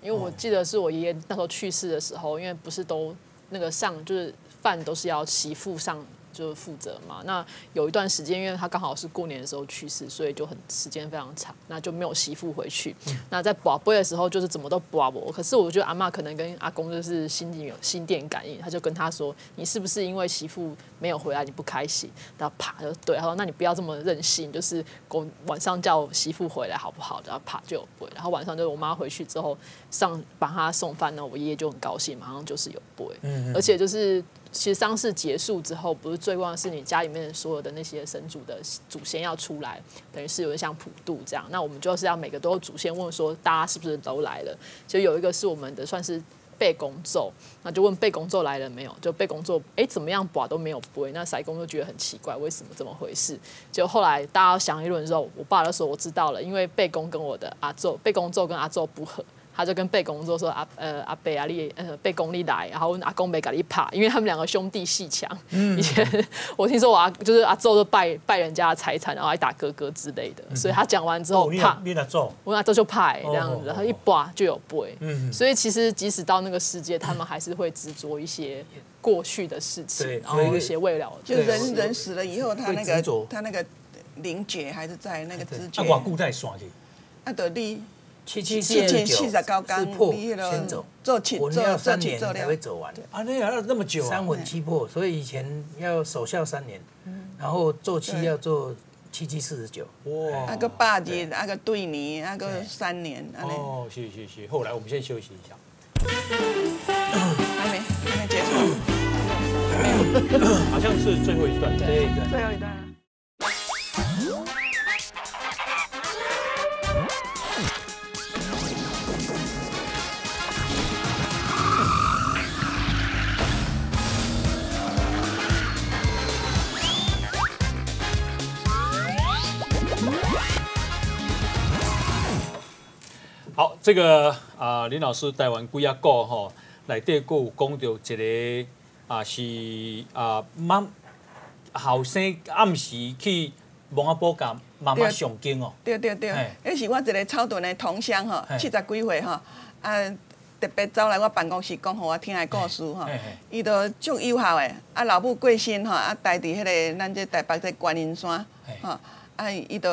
因为我记得是我爷爷那时候去世的时候，因为不是都那个上就是饭都是要媳妇上。就负责嘛，那有一段时间，因为他刚好是过年的时候去世，所以就很时间非常长，那就没有媳妇回去。那在拔杯的时候，就是怎么都拔不。可是我觉得阿妈可能跟阿公就是心里有心电感应，他就跟他说：“你是不是因为媳妇没有回来，你不开心？”然后啪就对，他说：“那你不要这么任性，就是公晚上叫媳妇回来好不好？”然后啪就有杯。然后晚上就是我妈回去之后上把她送饭呢，我爷爷就很高兴，马上就是有杯。嗯，而且就是。其实丧事结束之后，不是最旺的是你家里面所有的那些神主的祖先要出来，等于是有点像普渡这样。那我们就是要每个都有祖先问说，大家是不是都来了？就有一个是我们的算是背公咒，那就问背公咒来了没有？就背公咒，哎，怎么样把都没有背。那塞公就觉得很奇怪，为什么这么回事？就后来大家想一轮之后，我爸就说我知道了，因为背公跟我的阿咒，背公咒跟阿咒不合。他就跟贝公说说阿呃阿贝阿丽呃贝公力来，然后阿公没给你怕，因为他们两个兄弟戏强。以前我听说我阿就是阿周就拜拜人家的财产，然后还打哥哥之类的。所以他讲完之后怕，我阿周就怕这样子，然后一拔就有背。所以其实即使到那个世界，他们还是会执着一些过去的事情，然后一些未了。就人人死了以后，他那个他那个灵觉还是在那个知觉。啊，我固在耍去。啊，得你。七七四十九，是破先走，我们要三年才会走完。啊，那要那么久啊！三魂七魄，所以以前要守孝三年，然后做七要做七七四十九。哇！那个八日，那个对年，那个三年。哦，谢谢谢谢。后来我们先休息一下。还没，还没结束。好像是最后一段。对对，最后一段。好，这个啊，林老师带完几啊个吼，内底佫有讲到一个啊是啊妈后生暗时去蒙阿波甲妈妈上京哦。对对对，迄是我一个草屯的同乡吼，七十几岁吼，啊特别走来我办公室讲互我听的故事吼，伊都足友好的，啊老母过身吼，啊待伫迄个咱这台北这观音山，吼，啊伊都。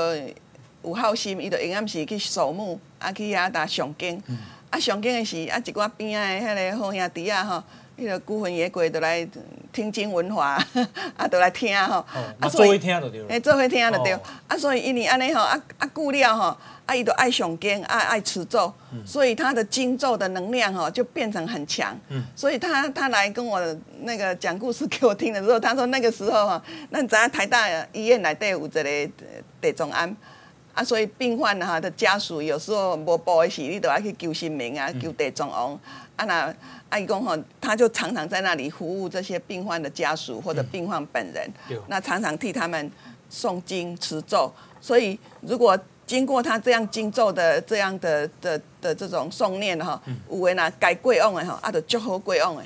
有孝心，伊就永暗时去扫墓，啊去遐搭上经，啊上经的时，啊一寡边仔的迄个好兄弟啊吼，迄个孤魂野鬼都来听经文化，啊，都来听吼。啊，做伙听就对。哎，做伙听就对。啊，所以因为安尼吼，啊啊久了吼，啊伊都爱上经，爱爱持咒，所以他的经咒的能量吼就变成很强。嗯。所以他他来跟我那个讲故事给我听的时候，他说那个时候哈，那咱台大医院内底有一个地中庵。啊，所以病患哈的家属有时候无报的时，你都要去求神明啊，求地藏王。啊那阿姨讲吼，他就常常在那里服务这些病患的家属或者病患本人。那常常替他们诵经持咒。所以如果经过他这样经咒的这样的的的这种诵念哈，有诶那该贵往的吼，啊，就祝好贵往的。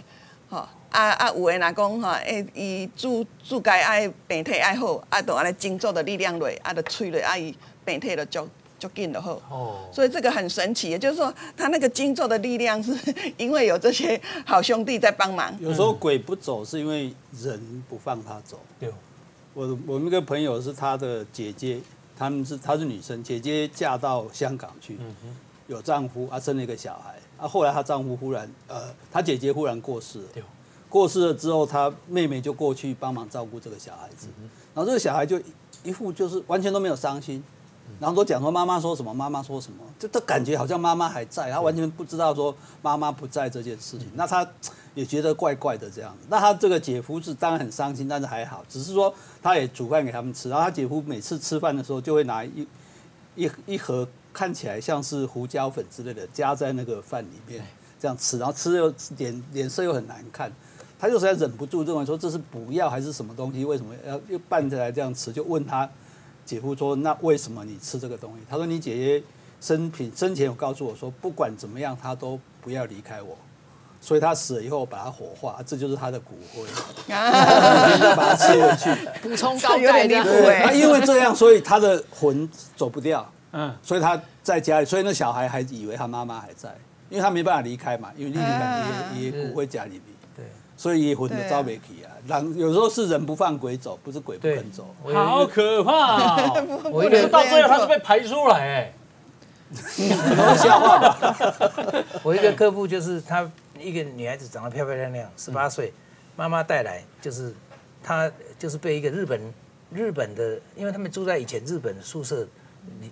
吼啊啊，有诶若讲吼，诶，伊注注该爱病体爱好，啊，就安尼经咒的力量落，啊，就催落啊伊。病退了就就进了后，哦，所以这个很神奇，也就是说，他那个金咒的力量是 因为有这些好兄弟在帮忙。有时候鬼不走是因为人不放他走。对，我我那个朋友是他的姐姐，他们是她是女生，姐姐嫁到香港去，有丈夫啊，生了一个小孩啊，后来她丈夫忽然呃，她姐姐忽然过世了，过世了之后，她妹妹就过去帮忙照顾这个小孩子，然后这个小孩就一副就是完全都没有伤心。然后都讲说妈妈说什么，妈妈说什么，就都感觉好像妈妈还在，他完全不知道说妈妈不在这件事情。那他也觉得怪怪的这样子。那他这个姐夫是当然很伤心，但是还好，只是说他也煮饭给他们吃。然后他姐夫每次吃饭的时候就会拿一一一盒看起来像是胡椒粉之类的加在那个饭里面这样吃，然后吃又脸脸色又很难看，他就实在忍不住认为说这是补药还是什么东西，为什么要又拌起来这样吃？就问他。姐夫说：“那为什么你吃这个东西？”他说：“你姐姐生平生前有告诉我说，不管怎么样，她都不要离开我，所以她死了以后把她火化，这就是她的骨灰，再把它吃回去，补充高钙的。他因为这样，所以他的魂走不掉。嗯，所以他在家里，所以那小孩还以为他妈妈还在，因为他没办法离开嘛，因为离开也也骨灰家里面。对，所以魂就招没去啊。”人有时候是人不放鬼走，不是鬼不肯走，好可怕！我一个到最后他是被排出来，哎，笑话。我一个客户就是他一个女孩子长得漂漂亮亮，十八岁，妈妈带来就是她就是被一个日本日本的，因为他们住在以前日本宿舍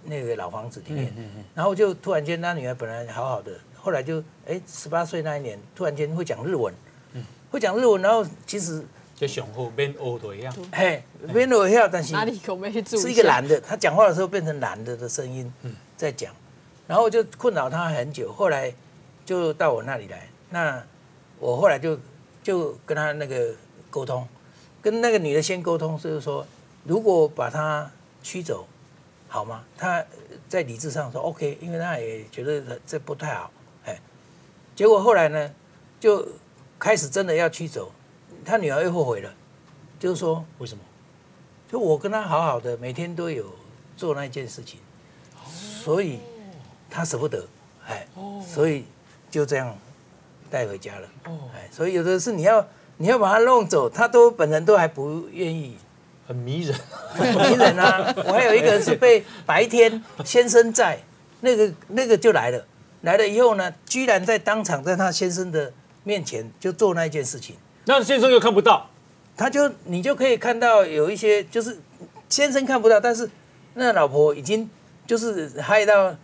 那个老房子里面，然后就突然间，那女儿本来好好的，后来就哎十八岁那一年，突然间会讲日文，会讲日文，然后其实。就雄厚变欧的一样，嘿，变欧一样，但是哪里有没注是一个男的，他讲话的时候变成男的的声音在讲，然后就困扰他很久，后来就到我那里来，那我后来就就跟他那个沟通，跟那个女的先沟通，就是说如果把他驱走，好吗？他在理智上说 OK，因为他也觉得这不太好，哎，结果后来呢，就开始真的要驱走。他女儿又后悔了，就是说为什么？就我跟他好好的，每天都有做那件事情，所以他舍不得，哎，所以就这样带回家了，哎，所以有的是你要你要把他弄走，他都本人都还不愿意，很迷人，很迷人啊！我还有一个是被白天先生在那个那个就来了，来了以后呢，居然在当场在他先生的面前就做那件事情。那先生又看不到，他就你就可以看到有一些就是先生看不到，但是那老婆已经就是嗨到，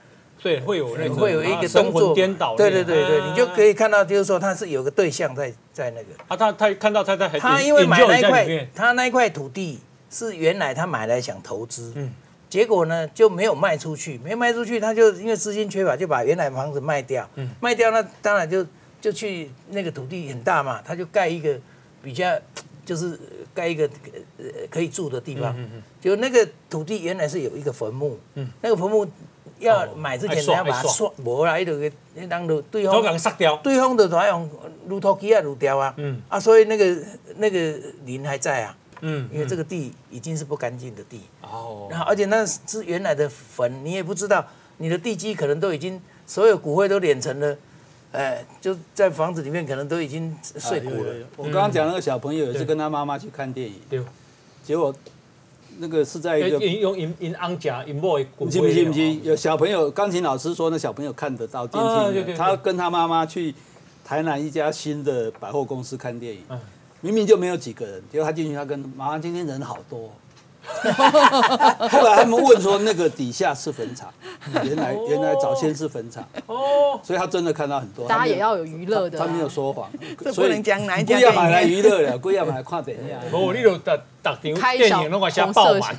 对，会有那会有一个动作颠倒，对对对对，你就可以看到就是说他是有个对象在在那个，啊他他看到他在他因为买那一块他那一块土地是原来他买来想投资，嗯，结果呢就没有卖出去，没卖出去他就因为资金缺乏就把原来房子卖掉，嗯，卖掉那当然就。就去那个土地很大嘛，他就盖一个比较，就是盖一个呃可以住的地方。就那个土地原来是有一个坟墓，那个坟墓要买之前你要把它刷，无啦，伊就个当路对方，对方就怎用撸土机啊撸掉啊。啊，所以那个那个林还在啊。嗯，因为这个地已经是不干净的地。哦。然后而且那是原来的坟，你也不知道，你的地基可能都已经所有骨灰都碾成了。哎，就在房子里面，可能都已经睡过了。我刚刚讲那个小朋友也是跟他妈妈去看电影，对，结果那个是在一个用用用安夹银墨，不信不信？有小朋友钢琴老师说，那小朋友看得到电梯，他跟他妈妈去。台南一家新的百货公司看电影，明明就没有几个人，结果他进去，他跟妈妈今天人好多。后来他们问说，那个底下是坟场，原来原来早先是坟场哦，所以他真的看到很多。大家也要有娱乐的，他没有说谎，这不能讲哪一家不要买来娱乐了，不要买来看电影。哦，你有特特定电影那个先爆满。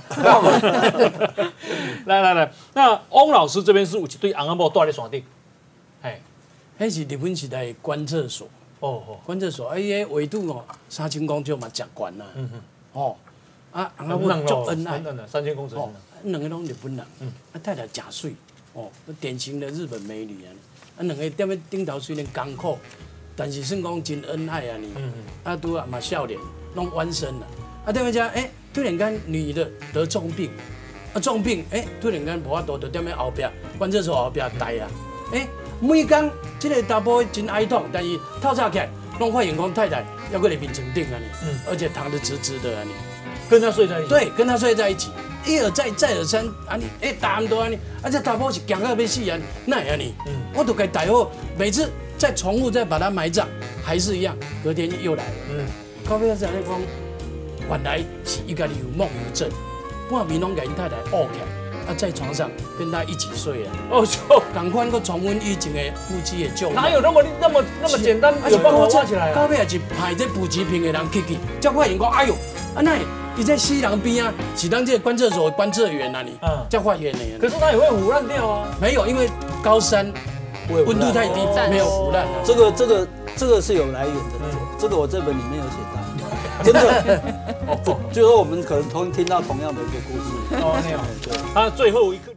来来来，那翁老师这边是有一对红阿婆住在山顶，哎，那是日本时代观厕所。哦哦，观厕所，哎呀，纬度哦，三千公尺嘛，食惯啦。嗯哼，哦。啊，阿母足恩爱，三千公尺，两个拢日本人，啊太太假水，哦，典型的日本美女啊，啊两个踮咧顶头虽然艰苦，但是算讲真恩爱啊你，啊拄啊嘛笑脸，拢弯身啦，啊踮咧遮，诶突然间女的得重病，啊重病，诶突然间无法度，就踮咧后壁，观厕所后壁待啊，诶每工即个查甫真哀痛，但是透早起来，拢发现讲太太要过来眠床顶啊你，而且躺得直直的啊你。跟他睡在一起，对，跟他睡在一起，一而再，再而三，安尼，哎，打唔多啊你，啊这大宝是讲到要死人，那安尼，嗯，我都该逮后，每次再重复再把它埋葬，还是一样，隔天又来了，嗯，高飞在那讲，原来是一个有梦游症，半边拢给因太太恶起来，啊在床上跟他一起睡啊，哦，就赶快个重温以前的夫妻的旧，哪有那么那么那么简单，有办法挖起来啊？高飞也是派这补给品的人去去，叫快员讲，哎呦，啊那。你在西凉边啊，是当这个观测所观测员啊，你叫化验的。可是他也会腐烂掉啊。没有，因为高山温度太低，没有腐烂。这个这个这个是有来源的，这个我这本里面有写到，真的。就是说我们可能同听到同样的一个故事。哦，那样。对。他最后一刻。